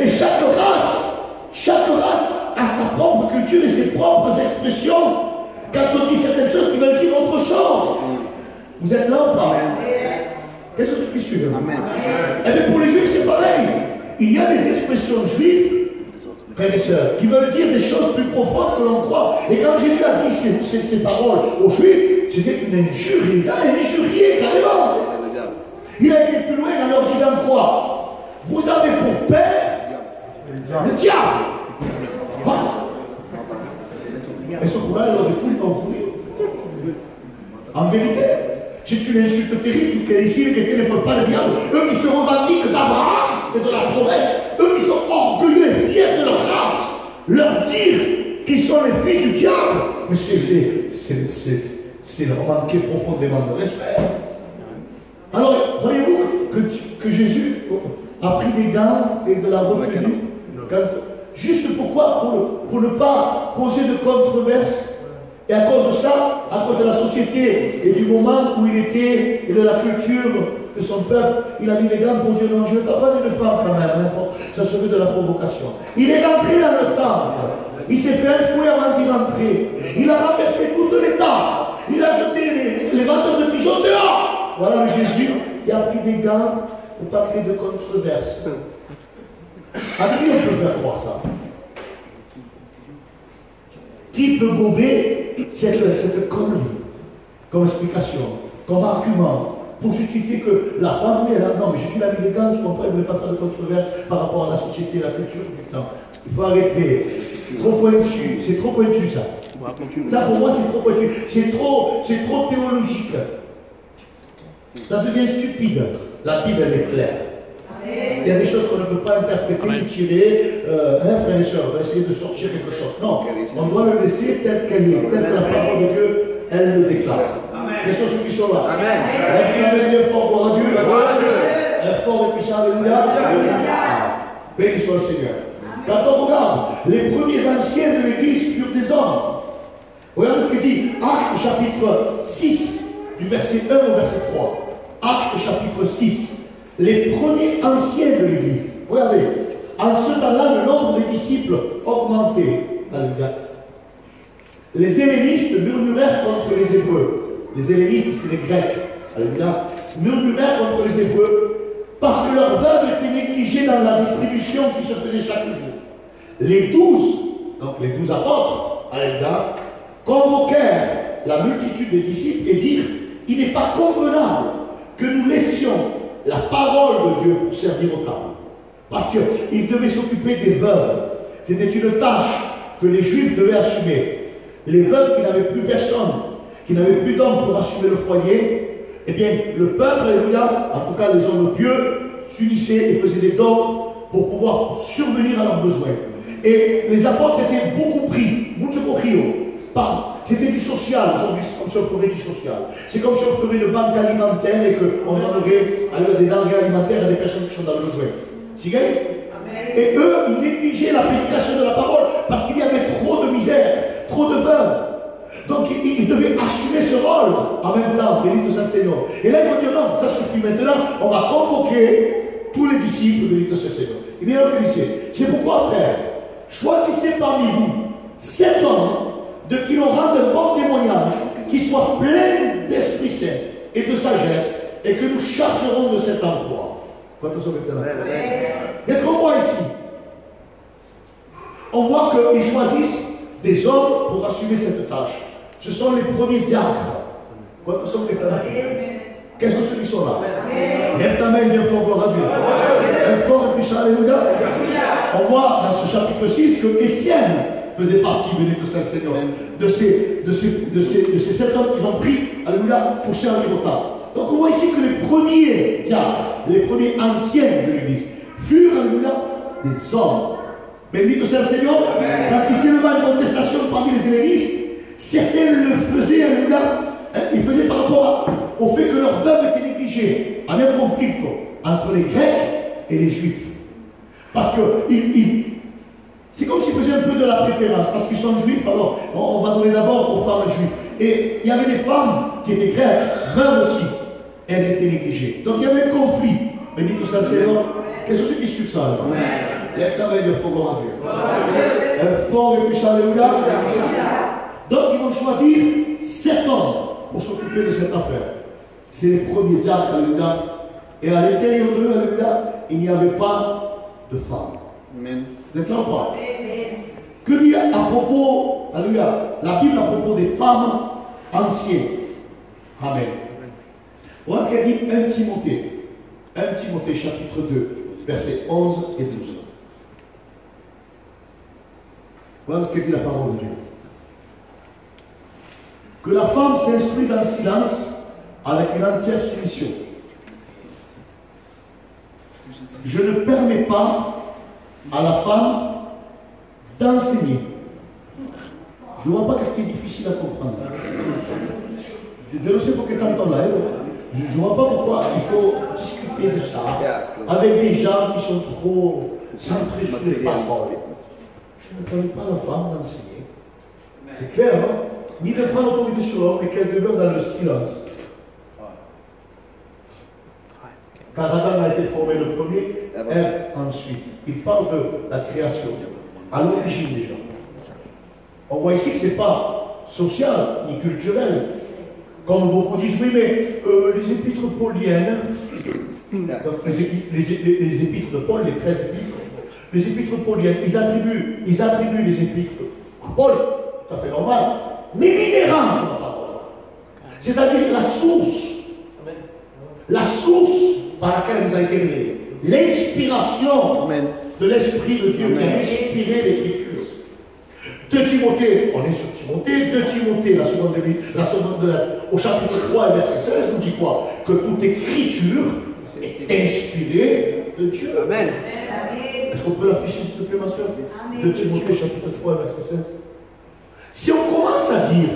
Et chaque race, chaque race a sa propre culture et ses propres expressions. Quand on dit certaines choses qui veulent dire autre chose. Vous êtes là ou pas Qu'est-ce que c'est qui suit? Amen. eh bien, pour les juifs, c'est pareil. Il y a des expressions juives, frères et sœurs, qui veulent dire des choses plus profondes que l'on croit. Et quand Jésus a dit ces, ces- paroles aux juifs, c'était une injure. Il les a injuriés carrément. Il a été plus loin en leur disant quoi? Vous avez pour père le diable. Voilà. Et ce coup-là, ils ont des fouilles dans En vérité, c'est une insulte terrible que ici, que ne peut pas le diable. Eux qui se revendiquent d'Abraham et de la promesse, eux qui sont orgueilleux et leur dire qu'ils sont les fils du diable, mais c'est, leur manquer profondément de respect. Alors, voyez-vous que, que, Jésus a pris des gants et de la retenue Juste pourquoi? Pour, pour ne pas causer de controverses et à cause de ça, à cause de la société et du moment où il était et de la culture de son peuple, il a mis des gants pour dire non, je ne vais pas prendre une femme quand même, hein, ça serait de la provocation. Il est rentré dans le temple, il s'est fait un fouet avant d'y rentrer, il a renversé toutes les tables, il a jeté les, les de pigeons dehors. Voilà le Jésus qui a pris des gants pour pas créer de controverse. À qui on peut faire croire ça? Qui peut gober cette, cette connerie comme explication, comme argument? Pour justifier que la femme, elle a, non, mais je suis l'ami des gants, tu comprends, je ne pas faire de controverse par rapport à la société, la culture. il faut arrêter. Trop pointu, c'est trop pointu ça. Ça pour moi c'est trop pointu, c'est trop, c'est trop théologique. Ça devient stupide. La Bible elle est claire. Il y a des choses qu'on ne peut pas interpréter ni tirer. Euh, hein, frères et sœurs, on va essayer de sortir quelque chose. Non, on doit le laisser tel qu'elle est, tel que la parole de Dieu, elle le déclare. Sont ceux qui sont là Amen. Fort, gloire à Dieu. Un fort et puissant, alléluia. Béni soit le Seigneur. Quand on regarde, les premiers anciens de l'Église furent des hommes. Regardez ce qu'il dit, Acte chapitre 6, du verset 1 au verset 3. Acte chapitre 6 les premiers anciens de l'Église. Regardez, en ce temps-là, le nombre des disciples augmentait. Alléluia. Les hellénistes murmurèrent contre les Hébreux. Les hellénistes, c'est les Grecs. Alléluia. Murmurèrent contre les Hébreux parce que leurs veuves étaient négligées dans la distribution qui se faisait chaque jour. Les douze, donc les douze apôtres, Alléluia, convoquèrent la multitude des disciples et dirent Il n'est pas convenable que nous laissions la parole de Dieu pour servir au tables. Parce qu'il devait s'occuper des veuves. C'était une tâche que les Juifs devaient assumer. Les veuves qui n'avaient plus personne, qui n'avaient plus d'hommes pour assumer le foyer, eh bien, le peuple, alléluia, en tout cas les hommes pieux, s'unissaient et faisaient des dons pour pouvoir survenir à leurs besoins. Et les apôtres étaient beaucoup pris, mucho par c'était du social, aujourd'hui c'est comme si on ferait du social. C'est comme si on ferait une banque alimentaire et qu'on donnerait des denrées alimentaires à des personnes qui sont dans le besoin. Et eux, ils négligeaient la prédication de la parole parce qu'il y avait trop de misère, trop de veuves. Donc ils, devaient assumer ce rôle en même temps, béni de Saint-Seigneur. Et là, ils vont dire non, ça suffit maintenant, on va convoquer tous les disciples, béni de Saint-Seigneur. Il est c'est pourquoi, frère, choisissez parmi vous sept hommes de qui l'on rende un bon témoignage, qui soit plein d'Esprit Saint et de sagesse, et que nous chargerons de cet emploi. Qu'est-ce qu'on voit ici? On voit qu'ils choisissent des hommes pour assumer cette tâche. Ce sont les premiers diacres. Quels sont ceux qui sont là? Lève ta main bien fort, gloire à Dieu. Un fort et puissant, alléluia. On voit dans ce chapitre 6 que Étienne faisait partie, béni de Saint-Seigneur, de ces, de, ces, de, ces, de ces sept hommes qu'ils ont pris, alléluia, pour servir au temps. Donc on voit ici que les premiers diacres, les premiers anciens de l'Église, furent, alléluia, des hommes. Béni de Saint-Seigneur, quand il s'est levé une contestation parmi les hellénistes, certains le faisaient, hein, ils faisaient par rapport au fait que leurs veuves étaient négligées, en un conflit entre les Grecs et les Juifs. Parce qu'ils c'est comme s'ils faisaient un peu de la préférence, parce qu'ils sont juifs, alors on va donner d'abord aux femmes juives. Et il y avait des femmes qui étaient grecques, veuves aussi, elles étaient négligées. Donc il y avait un conflit. Mais dit que ça, c'est Quels sont ceux qui suivent ça alors? Ta main de fort à Dieu. Un fort et puissant, alléluia. Donc ils vont choisir sept hommes pour s'occuper de cette affaire. C'est les premiers diacres, alléluia. Et à l'intérieur d'eux, alléluia, il n'y avait pas de femmes. Amen. Vous êtes là ou pas? Que dit à propos, alléluia, la Bible à propos des femmes anciennes? Amen. Voilà ce qu'elle dit 1 Timothée. 1 Timothée chapitre 2, versets 11 et 12. Voilà ce que dit la parole de Dieu. Que la femme s'instruise en silence avec une entière soumission. Je ne permets pas à la femme d'enseigner. Je ne vois pas ce qui est difficile à comprendre. Je, ne sais pas que tu entends là. Hein. Je ne vois pas pourquoi il faut discuter de ça avec des gens qui sont trop centrés sur les paroles. Ne connais pas la femme d'enseigner. C'est clair, hein Ni de prendre l'autorité sur l'homme, mais qu'elle demeure dans le silence. Car Adam a été formé le premier, Ève ensuite. Il parle de la création, à l'origine déjà. On voit ici que ce n'est pas social ni culturel. Comme beaucoup disent, oui, mais euh, les épîtres pauliennes, les, les, épîtres de Paul, les 13 épîtres, les épîtres pauliennes, ils attribuent, ils attribuent les épîtres à Paul, tout à fait normal, mais l'inhérence de la parole. C'est-à-dire la source. La source par laquelle nous a été révélé. L'inspiration de l'Esprit de Dieu qui a inspiré l'Écriture. De Timothée, on est sur Timothée, de Timothée, la seconde, la seconde au chapitre 3 verset 16, nous dit quoi? Que toute écriture est inspirée de Dieu. Amen. Est-ce qu'on peut l'afficher s'il te plaît, ma soeur? De Timothée, chapitre 3, verset 16. Si on commence à dire,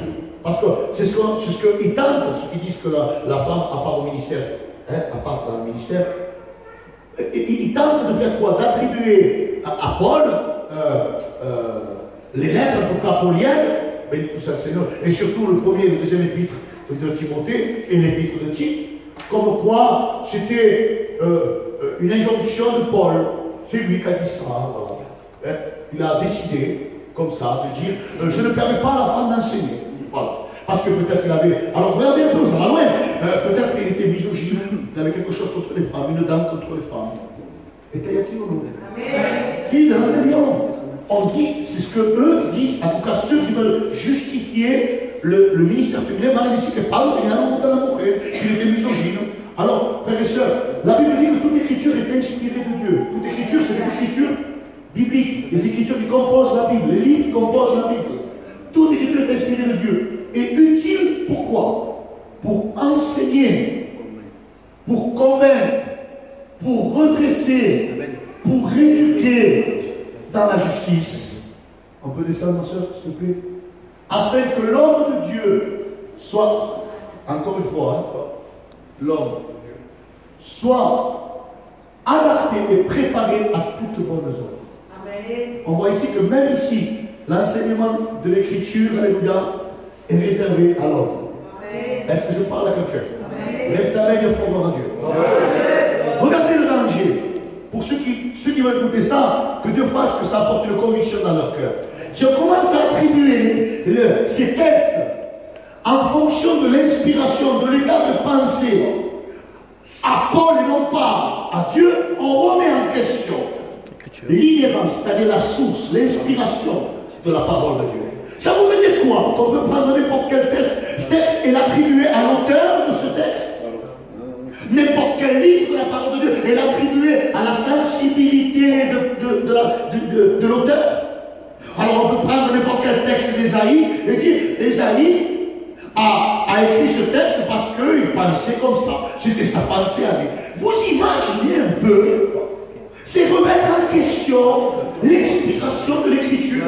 parce que c'est ce qu'ils ce que tentent, qui disent que la, la femme, à part au ministère, hein, à part dans le ministère, ils, tentent de faire quoi? D'attribuer à, Paul euh, euh, les lettres, en tout cas pauliennes, tout ça, Seigneur, et surtout le premier et le deuxième épître de Timothée et l'épître de Tite, comme quoi c'était euh, une injonction de Paul. C'est lui qui a dit ça. Hein, il a décidé, comme ça, de dire euh, Je ne permets pas à la femme d'enseigner. Voilà. Parce que peut-être il avait. Alors regardez un peu, ça va loin. peut-être qu'il était misogyne, il avait quelque chose contre les femmes, une dent contre les femmes. Et t'as y a Fille de l'intérieur on dit, c'est ce que eux disent, en tout cas ceux qui veulent justifier le, ministère féminin, que Paul tenía la mujer, qu'il était misogyne. Alors, frères et sœurs, la Bible dit que toute écriture est inspirée de Dieu. Toute écriture, c'est des écritures bibliques, les écritures qui composent la Bible, les livres qui composent la Bible. Toute écriture est inspirée de Dieu. Et utile, pourquoi Pour enseigner, pour convaincre, pour redresser, pour éduquer, dans la justice. On peut descendre, ma soeur, s'il te plaît? Afin que l'homme de Dieu soit, encore une fois, hein, l'homme soit adapté et préparé à toute bonne œuvre. On voit ici que même ici, l'enseignement de l'écriture, alléluia, est réservé à l'homme. Est-ce que je parle à quelqu'un? Lève ta main et à Dieu. Regardez le danger. Pour ceux qui, ceux qui veulent écouter ça, que Dieu fasse que ça apporte une conviction dans leur cœur. Si on commence à attribuer ces textes en fonction de l'inspiration, de l'état de pensée, à Paul et non pas à Dieu, on remet en question l'inhérence, c'est-à-dire la source, l'inspiration de la parole de Dieu. Ça voudrait dire quoi Qu'on peut prendre n'importe quel texte, et l'attribuer à l'auteur de ce texte? N'importe quel livre de la parole de Dieu est attribué à la sensibilité de, l'auteur? Alors on peut prendre n'importe quel texte d'Ésaïe et dire Ésaïe a, écrit ce texte parce qu'il pensait comme ça. C'était sa pensée à lui. Vous imaginez un peu c'est remettre en question l'inspiration de l'écriture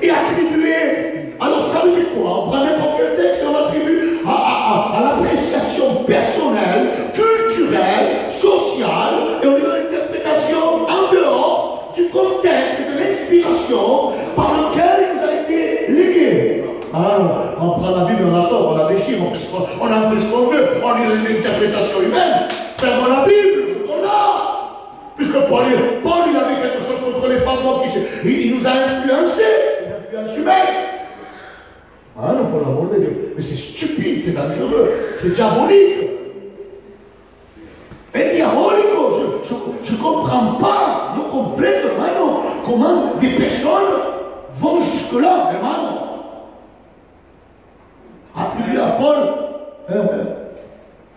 et attribuer. Alors ça veut dire quoi? On prend n'importe quel texte et on attribue à, l'appréciation personnelle, culturelle, sociale, et on lui donne une interprétation en dehors du contexte de l'inspiration par lequel il nous a été légué. Alors, on prend la Bible, on la on la déchire, on, fait on en fait ce qu'on veut, on lui donne une interprétation humaine. Ferme la Bible, on l'a. Puisque Paul, Paul, il avait quelque chose contre les femmes, donc il, il nous a influencés. C'est une influence humaine. Ah non, pour l'amour de Dieu. Mais c'est stupide, c'est dangereux, c'est diabolique. Et diabolique, je ne comprends pas, je complètement comment des personnes vont jusque-là, vraiment. Attribuer à Paul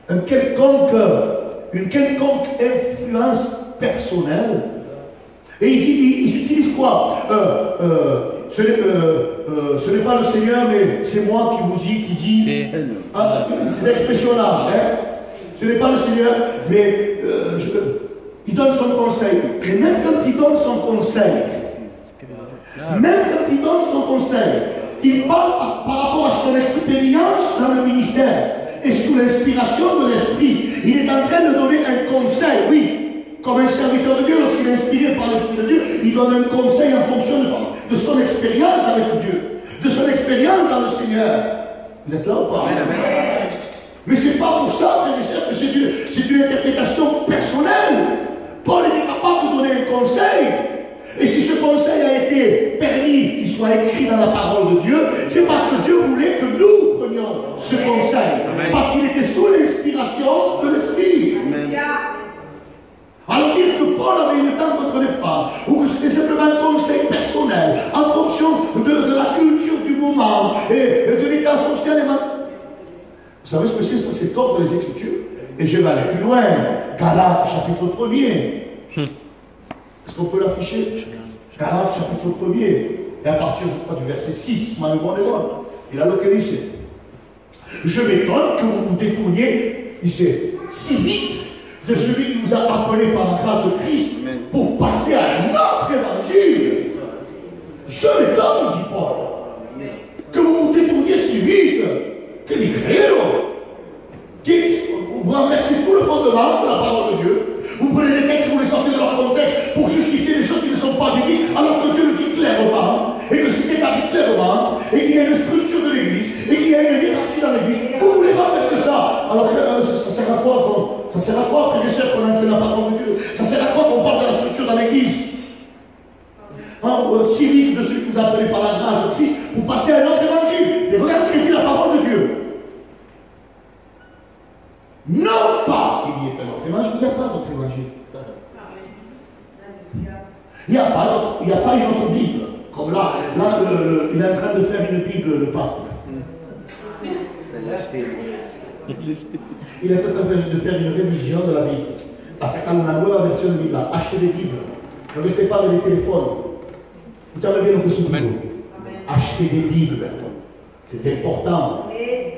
un quelconque, une quelconque influence personnelle. Et ils, utilisent quoi? Euh, euh, ce n'est euh, pas le Seigneur, mais c'est moi qui vous dis, qui dit ah, ces expressions-là. Hein? Ce n'est pas le Seigneur, mais il donne son conseil. Et même quand il donne son conseil, Même quand il donne son conseil, il parle par, par rapport à son expérience dans le ministère et sous l'inspiration de l'Esprit. Il est en train de donner un conseil, oui. Comme un serviteur de Dieu, lorsqu'il est inspiré par l'Esprit de Dieu, il donne un conseil en fonction de, son expérience avec Dieu, de son expérience dans le Seigneur. Vous êtes là ou pas? Mais c'est pas pour ça, frères que c'est une, c'est une interprétation personnelle. Paul était capable de donner un conseil. Conseil a été permis qu'il soit écrit dans la parole de Dieu, c'est parce que Dieu voulait que nous prenions ce conseil. Parce qu'il était sous l'inspiration de l'Esprit. Alors dire que Paul avait une temps contre les femmes, ou que c'était simplement un conseil personnel, en fonction de, de la culture du moment et de l'état social et. Vous savez ce que c'est ça C'est contre les Écritures? Et je vais aller plus loin. Galates, chapitre 1er. Est-ce qu'on peut l'afficher? Galates, chapitre 1er. Et à partir, je crois, du verset 6, ma mémoire est bonne. Il a localisé. Je m'étonne que vous vous détourniez, ici, si vite de celui qui vous a appelé par la grâce de Christ pour passer à un autre évangile. Je m'étonne, dit Paul, que vous vous détourniez si vite. Que dit Qui- Vous renversez tout le fondement de la parole de Dieu. Vous prenez les textes, vous les sortez de leur contexte pour alors que Dieu le dit clairement, et que c'est établi clairement, et qu'il y a une structure de l'Église, et qu'il y a une hiérarchie dans l'Église. Vous voulez renverser ça Alors que euh, ça, sert à quoi qu'on- Ça sert à quoi, frères et sœurs, qu'on enseigne la parole de Dieu? Ça sert à quoi qu'on parle de la structure dans l'Église? Hein, euh, si vite de celui qui vous a appelé par la grâce de Christ pour passer à un autre évangile. Et regardez ce que dit la parole de Dieu. Non pas qu'il y ait un autre évangile, il n'y a pas d'autre évangile. Il n'y a pas d'autre- il n'y a pas une autre Bible. Comme là, là le- le- il est en train de faire une Bible, le pape. L'a. Il est en train de faire une révision de la Bible. Parce que quand on a une nouvelle version de Bible, achetez des Bibles. Ne restez pas avec des téléphones. Vous savez bien que c'est Achetez des Bibles. C'est important.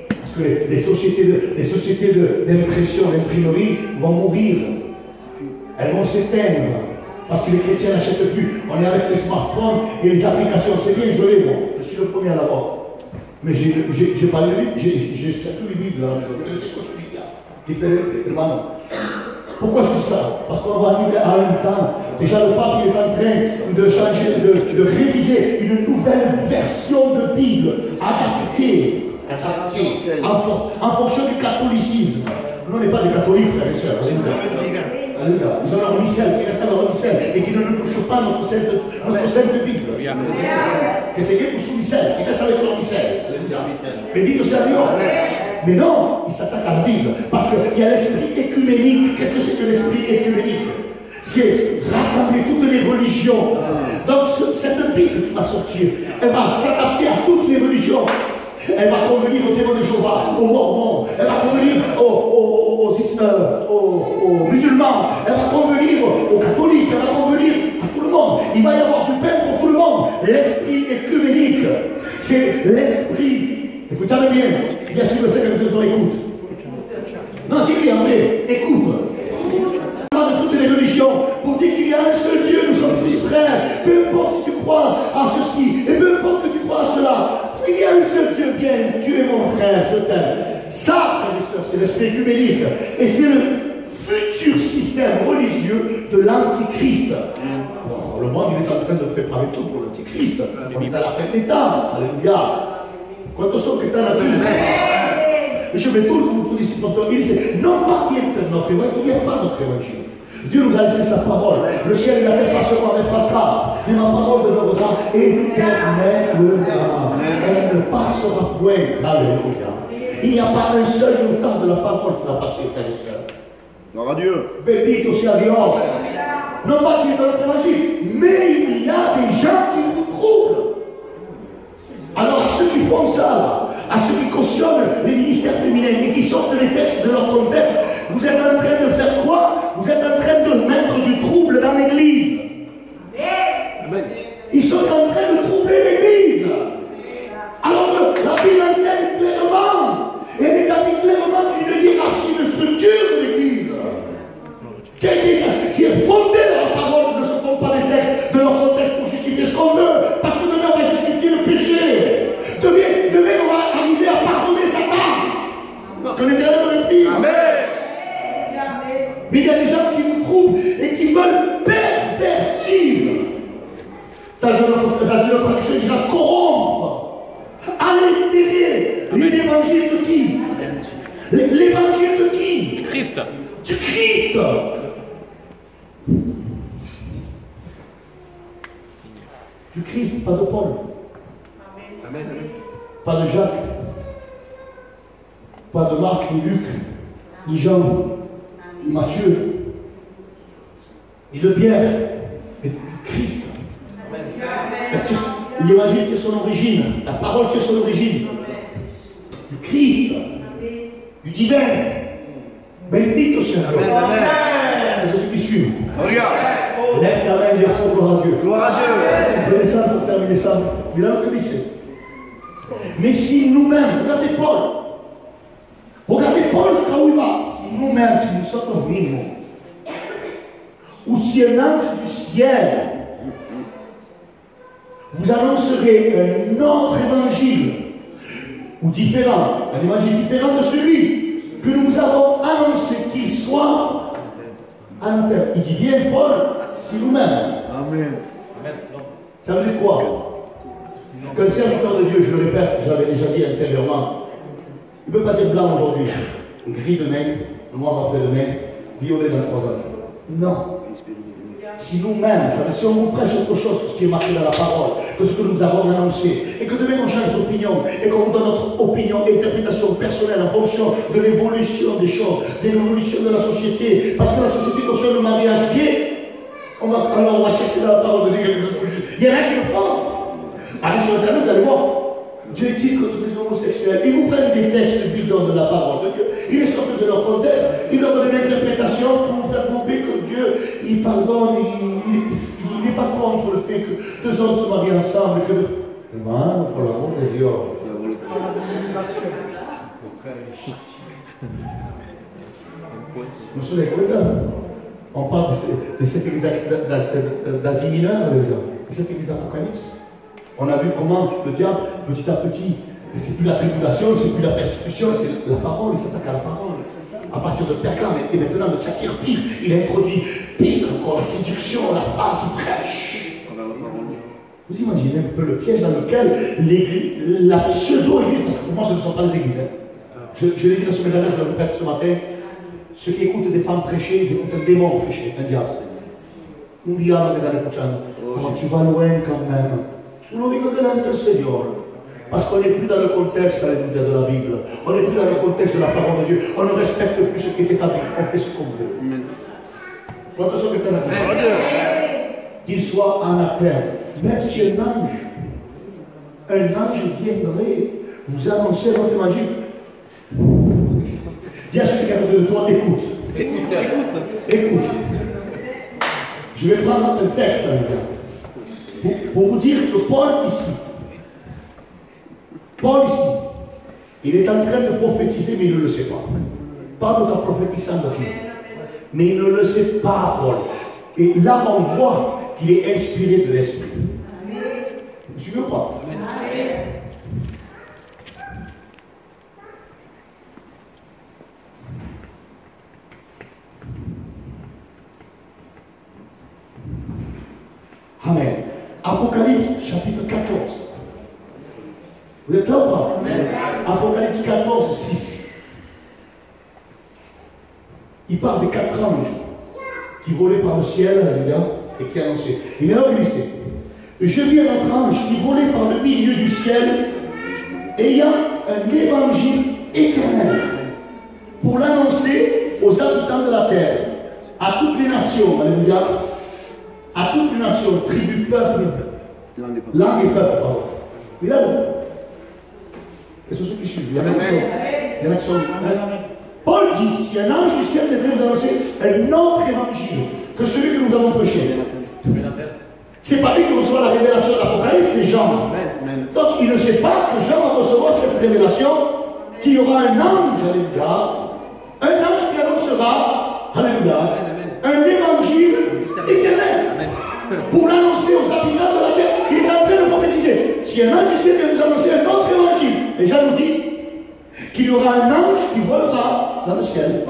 Parce que les, les sociétés de- les sociétés de- d'impression, d'imprimerie vont mourir. Elles vont s'éteindre. Parce que les chrétiens n'achètent plus. On est avec les smartphones et les applications. C'est bien, je l'ai, moi. Je suis le premier à l'avoir. Mais j'ai j'ai- j'ai pas j'ai j'ai le dico, tu dis, Différentes, hermano. Pourquoi je dis ça? Parce qu'on va arriver à un temps. Déjà, le pape il est en train de changer, de, de réviser une nouvelle version de Bible, adaptée, adaptée en, en fonction du catholicisme. Nous, on n'est pas des catholiques, frères et sœurs. Alléluia. Nous avons un missel qui reste leur missel et qui ne nous touche pas notre sainte, notre sainte Bible. Que c'est Dieu sous missel, qui reste avec leur missel. Alléluia. C'est à Dieu. Mais non, il s'attaque à la Bible. Parce qu'il y a l'esprit écuménique. Qu'est-ce que c'est que l'esprit écuménique C'est rassembler toutes les religions. Donc ce- cette Bible qui va sortir, elle va s'adapter à toutes les religions. Elle va convenir aux témoins de Jéhovah, aux mormons, elle va convenir aux, aux- musulmans, elle va convenir aux catholiques, elle va convenir à tout le monde. Il va y avoir du pain pour tout le monde. L'esprit écuménique, c'est l'esprit. Écoutez-moi bien, bien sûr, le Seigneur de écoute. Non, dis-lui en écoute. C'est l'esprit écuménique. Et c'est le futur système religieux de l'Antichrist. Le monde il est en train de préparer tout pour l'Antichrist. On est à la fin des temps. Alléluia. Quanto sono che stanno qui? Je mets tout le monde ici pour toi. Il dit, non pas qu'il y ait notre évangile, il n'y a pas notre évangile. Dieu nous a laissé sa parole. Le ciel et la terre passeront avec fracas, mais ma parole demeurera éternellement. Elle ne passera point. Alléluia. Il n'y a pas un seul temps de la parole qui va passer, frères et sœurs. Gloire à Dieu. Bendito sia Dieu. Non pas qu'il y ait dans notre évangile, mais il y a des gens qui vous troublent. Alors à ceux qui font ça, là, à ceux qui cautionnent les ministères féminins et qui sortent les textes de leur contexte, vous êtes en train de faire quoi? Vous êtes en train de mettre du trouble dans l'église. Ils sont en train de troubler l'église. Alors que la Bible enseigne clairement, et établit clairement une hiérarchie de structure de l'Église, qui, est fondée dans la parole, ne se trompe pas des textes de leur contexte pour justifier ce qu'on veut, parce que demain on va justifier le péché. Demain, demain on va arriver à pardonner Satan. Que l'éternel le prie. Amen. Mais il y a des gens qui nous trouvent et qui veulent pervertir Christ. Du Christ, pas de Paul. Pas de Jacques. Pas de Marc, ni Luc, ni Jean, ni Matthieu, ni de Pierre, mais du Christ. L'évangile qui est son origine, la parole qui est son origine, du Christ, du divin. Bendito amen. C'est ce qui suit. Regarde. Lève ta main et dis fort gloire à Dieu. Gloire à Dieu. Voyez ça pour terminer ça a que dit Mais si nous-mêmes, regardez Paul, regardez Paul jusqu'à où il va. Si nous-mêmes, si nous sommes au minimum, ou si un ange du ciel vous annoncerait un autre évangile, ou différent, un évangile différent de celui que nous avons annoncé, qu'il soit anathème. Il dit bien, Paul, si nous-mêmes, Amen. ça veut dire quoi? Qu'un serviteur de Dieu, je le répète, je l'avais déjà dit intérieurement, il ne peut pas dire blanc aujourd'hui, gris demain, noir après-demain, violet dans trois ans. Non. Si nous-mêmes, si on vous prêche autre chose que ce qui est marqué dans la parole, que ce que nous avons annoncé, et que demain on change d'opinion, et qu'on vous donne notre opinion, interprétation personnelle en fonction de l'évolution des choses, de l'évolution de la société, parce que la société cautionne le mariage gay, on va, alors on va chercher dans la parole de Dieu. Il y en a qui le font. Allez sur Internet, vous allez voir. Dieu dit contre les homosexuels. Ils vous prennent des textes bidons de la parole de Dieu. Ils les sortent de leur contexte. Ils leur donnent une interprétation pour vous faire couper que Dieu, il pardonne. Il n'est pas contre le fait que deux hommes se marient ensemble. Et que de... Hermano, por l'amor de Dieu. Vous vous souvenez On parle de, ce- de cette église d'A- d'A- d'Asie mineure, de cette église d'Apocalypse. On a vu comment le diable, petit à petit, et c'est plus la tribulation, c'est plus la persécution, c'est la parole, il s'attaque à la parole. À partir de Pergame, et maintenant de Tchakir, pire, il a introduit pire encore la séduction, la femme qui prêche. Vous imaginez un peu le piège dans lequel l'église, la pseudo-église, parce que pour moi ce ne sont pas des églises, hein. je, l'ai dit dans ce message, je le répète ce matin, ceux qui écoutent des femmes prêcher, ils écoutent un démon prêcher, un diable. Un escuchando. Ma tu vas loin quand même. Del Seigneur. Parce qu'on n'est plus dans le contexte alléluia, de la Bible. On n'est plus dans le contexte de la parole de Dieu. On ne respecte plus ce qui est établi. On fait ce qu'on veut. Qu'il soit anathème, même si un ange, un ange viendrait vous annoncer votre évangile. Dis à celui qui côté de toi, écoute. Écoute. Je vais prendre un texte, pour, vous dire que Paul ici, Paul ici, il est en train de prophétiser, mais il ne le sait pas. Paul est prophétisant de qui Mais il ne le sait pas, Paul. Et là, on voit qu'il est inspiré de l'Esprit. Suivez ou pas? Apocalypse chapitre 14. Vous êtes là ou pas Apocalypse 14, 6. Il parle des quatre anges qui volaient par le ciel, alléluia, et qui annonçaient. Il est là. Je vis un autre ange qui volait par le milieu du ciel, ayant un évangile éternel, pour l'annoncer aux habitants de la terre, à toutes les nations, alléluia, à toutes les nations, tribus, peuples, Langue et peuple. langue et peuple, pardon. Il a Et c'est ceux qui suivent. Il y en a qui sont. Il y en a qui sont. Si un ange du ciel viendrait vous annoncer un autre évangile que celui que nous avons prêché, c'est pas lui qui reçoit la révélation de l'Apocalypse, c'est Jean. Donc il ne sait pas que Jean va recevoir cette révélation, qu'il y aura un ange, alléluia, un ange qui annoncera, alléluia, un évangile éternel pour l'annoncer aux habitants de la terre. Il est en train de prophétiser. Si un ange du ciel vient nous annoncer un autre évangile, et Jean nous dit qu'il y aura un ange qui volera dans le ciel.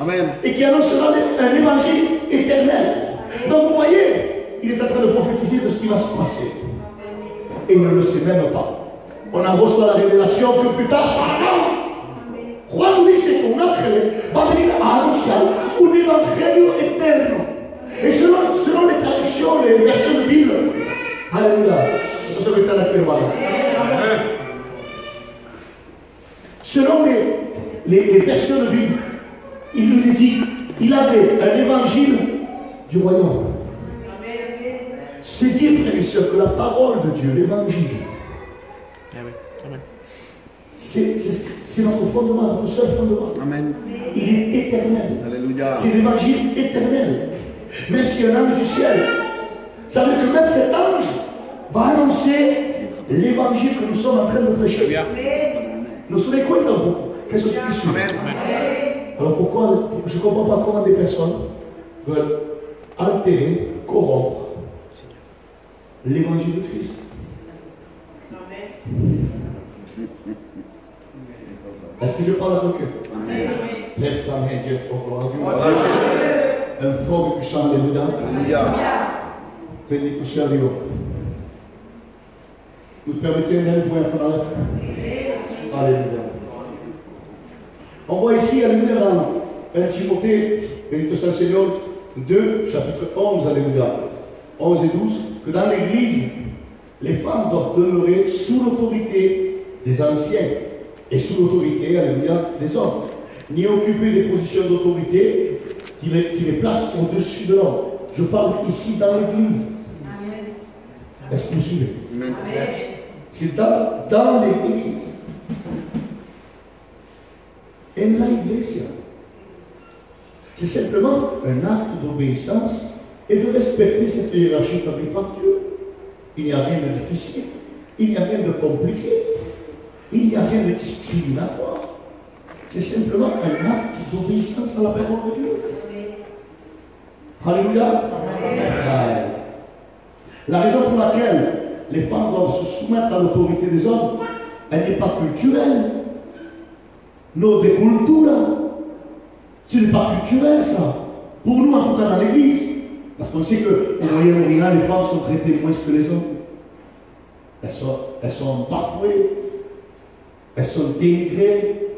Amen. et qui annoncera un évangile éternel. Donc vous voyez, il est en train de prophétiser de ce qui va se passer. Et il ne le sait même pas. On en reçoit la révélation que plus tard, ah non Juan dice que un ángel va a venir a anunciar un evangelio eterno. Et selon, selon les traductions, les versions de Bible, Alléluia. Lo están aquí, hermano. Selon les, les, les versions de Bible, il nous est dit, il avait un évangile du royaume. C'est dire, frères et sœurs, que la parole de Dieu, l'évangile. Amen. c'est notre fondement, notre seul fondement. Amen. Il est éternel. C'est l'évangile éternel. Même si un ange du ciel, ça veut dire que même cet ange va annoncer l'évangile que nous sommes en train de prêcher. Nous sommes contents beaucoup que ce. Alors pourquoi je ne comprends pas comment des personnes veulent altérer, corrompre l'évangile de Christ. Est-ce que je parle avec eux Lève ta main, Dieu, fort, gloire à Dieu. Un fort et puissant, Alléluia. Béni soit Dieu. Vous permettez d'aller pour un Alléluia. On voit ici, Alléluia, dans 1 Timothée, béni que soit le Seigneur, 2, chapitre 11, Alléluia, 11 et 12, que dans l'Église, les femmes doivent demeurer sous l'autorité des anciens et sous l'autorité, Alléluia, des hommes. Ni occuper des positions d'autorité qui les, qui les placent au-dessus de l'homme. Je parle ici dans l'Église. Est-ce que vous suivez? Amen. C'est dans, dans l'Église. En la iglesia. C'est simplement un acte d'obéissance et de respecter cette hiérarchie établie par Dieu. Il n'y a rien de difficile, il n'y a rien de compliqué, il n'y a rien de discriminatoire. C'est simplement un acte d'obéissance à la parole de Dieu. Alléluia. La raison pour laquelle les femmes doivent se soumettre à l'autorité des hommes, elle n'est pas culturelle. No de cultura. Ce n'est pas culturel, ça. Pour nous, en tout cas dans l'Église. Parce qu'on sait qu'au Moyen-Orient, les femmes sont traitées moins que les hommes. Elles sont, elles sont bafouées. Elles sont dénigrées.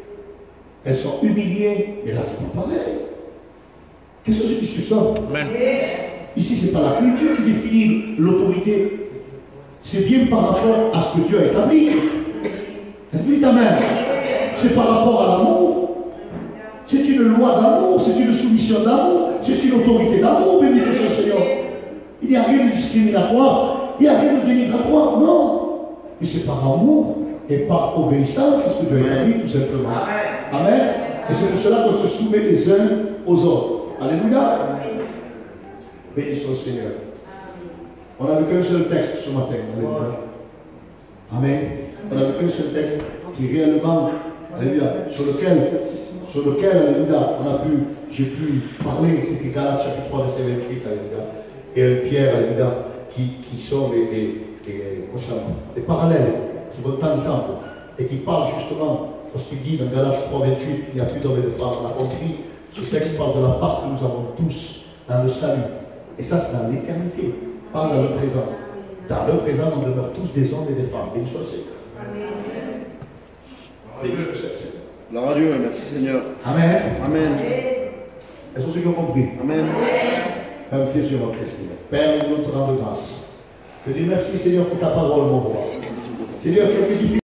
Elles sont humiliées. Mais là, c'est pas pareil. Qu'est-ce que c'est que ça? Ici, ce n'est pas la culture qui définit l'autorité. C'est bien par rapport à ce que Dieu a établi. Est-ce que Amen? C'est par rapport à l'amour. C'est une loi d'amour, c'est une soumission d'amour, c'est une autorité d'amour, béni que soit le Seigneur. Il n'y a rien de discriminatoire, il n'y a rien de dénigratoire, non. Mais c'est par amour et par obéissance à ce que Dieu a établi, tout simplement. Amen. Et c'est pour cela qu'on se soumet les uns aux autres. Alléluia. Béni soit le Seigneur. On n'a qu'un seul texte ce matin. Alléluia. Amen. On n'a qu'un seul texte qui réellement, Alléluia, sur lequel, sur lequel, Alléluia, a pu, j'ai pu parler, c'était Galates chapitre 3, verset 28, Alléluia. Et Pierre, Alléluia, qui, qui sont les, les, parallèles qui vont ensemble et qui parlent justement, lorsqu'il dit dans Galates 3, 28 qu'il n'y a plus d'hommes et de femmes, on a compris, ce texte parle de la part que nous avons tous dans le salut. Et ça, c'est dans l'éternité, pas dans le présent. Dans le présent, on demeure tous des hommes et des femmes. Soit le Seigneur. Béni soit le Seigneur. Gloire à Dieu. Merci Seigneur. Amen. Amen. Est-ce que ceux qui ont compris? Amen. Père, vais Seigneur. Père, nous te rendons grâce. Je dis merci, Seigneur, pour ta parole, mon roi. Seigneur, difficultés.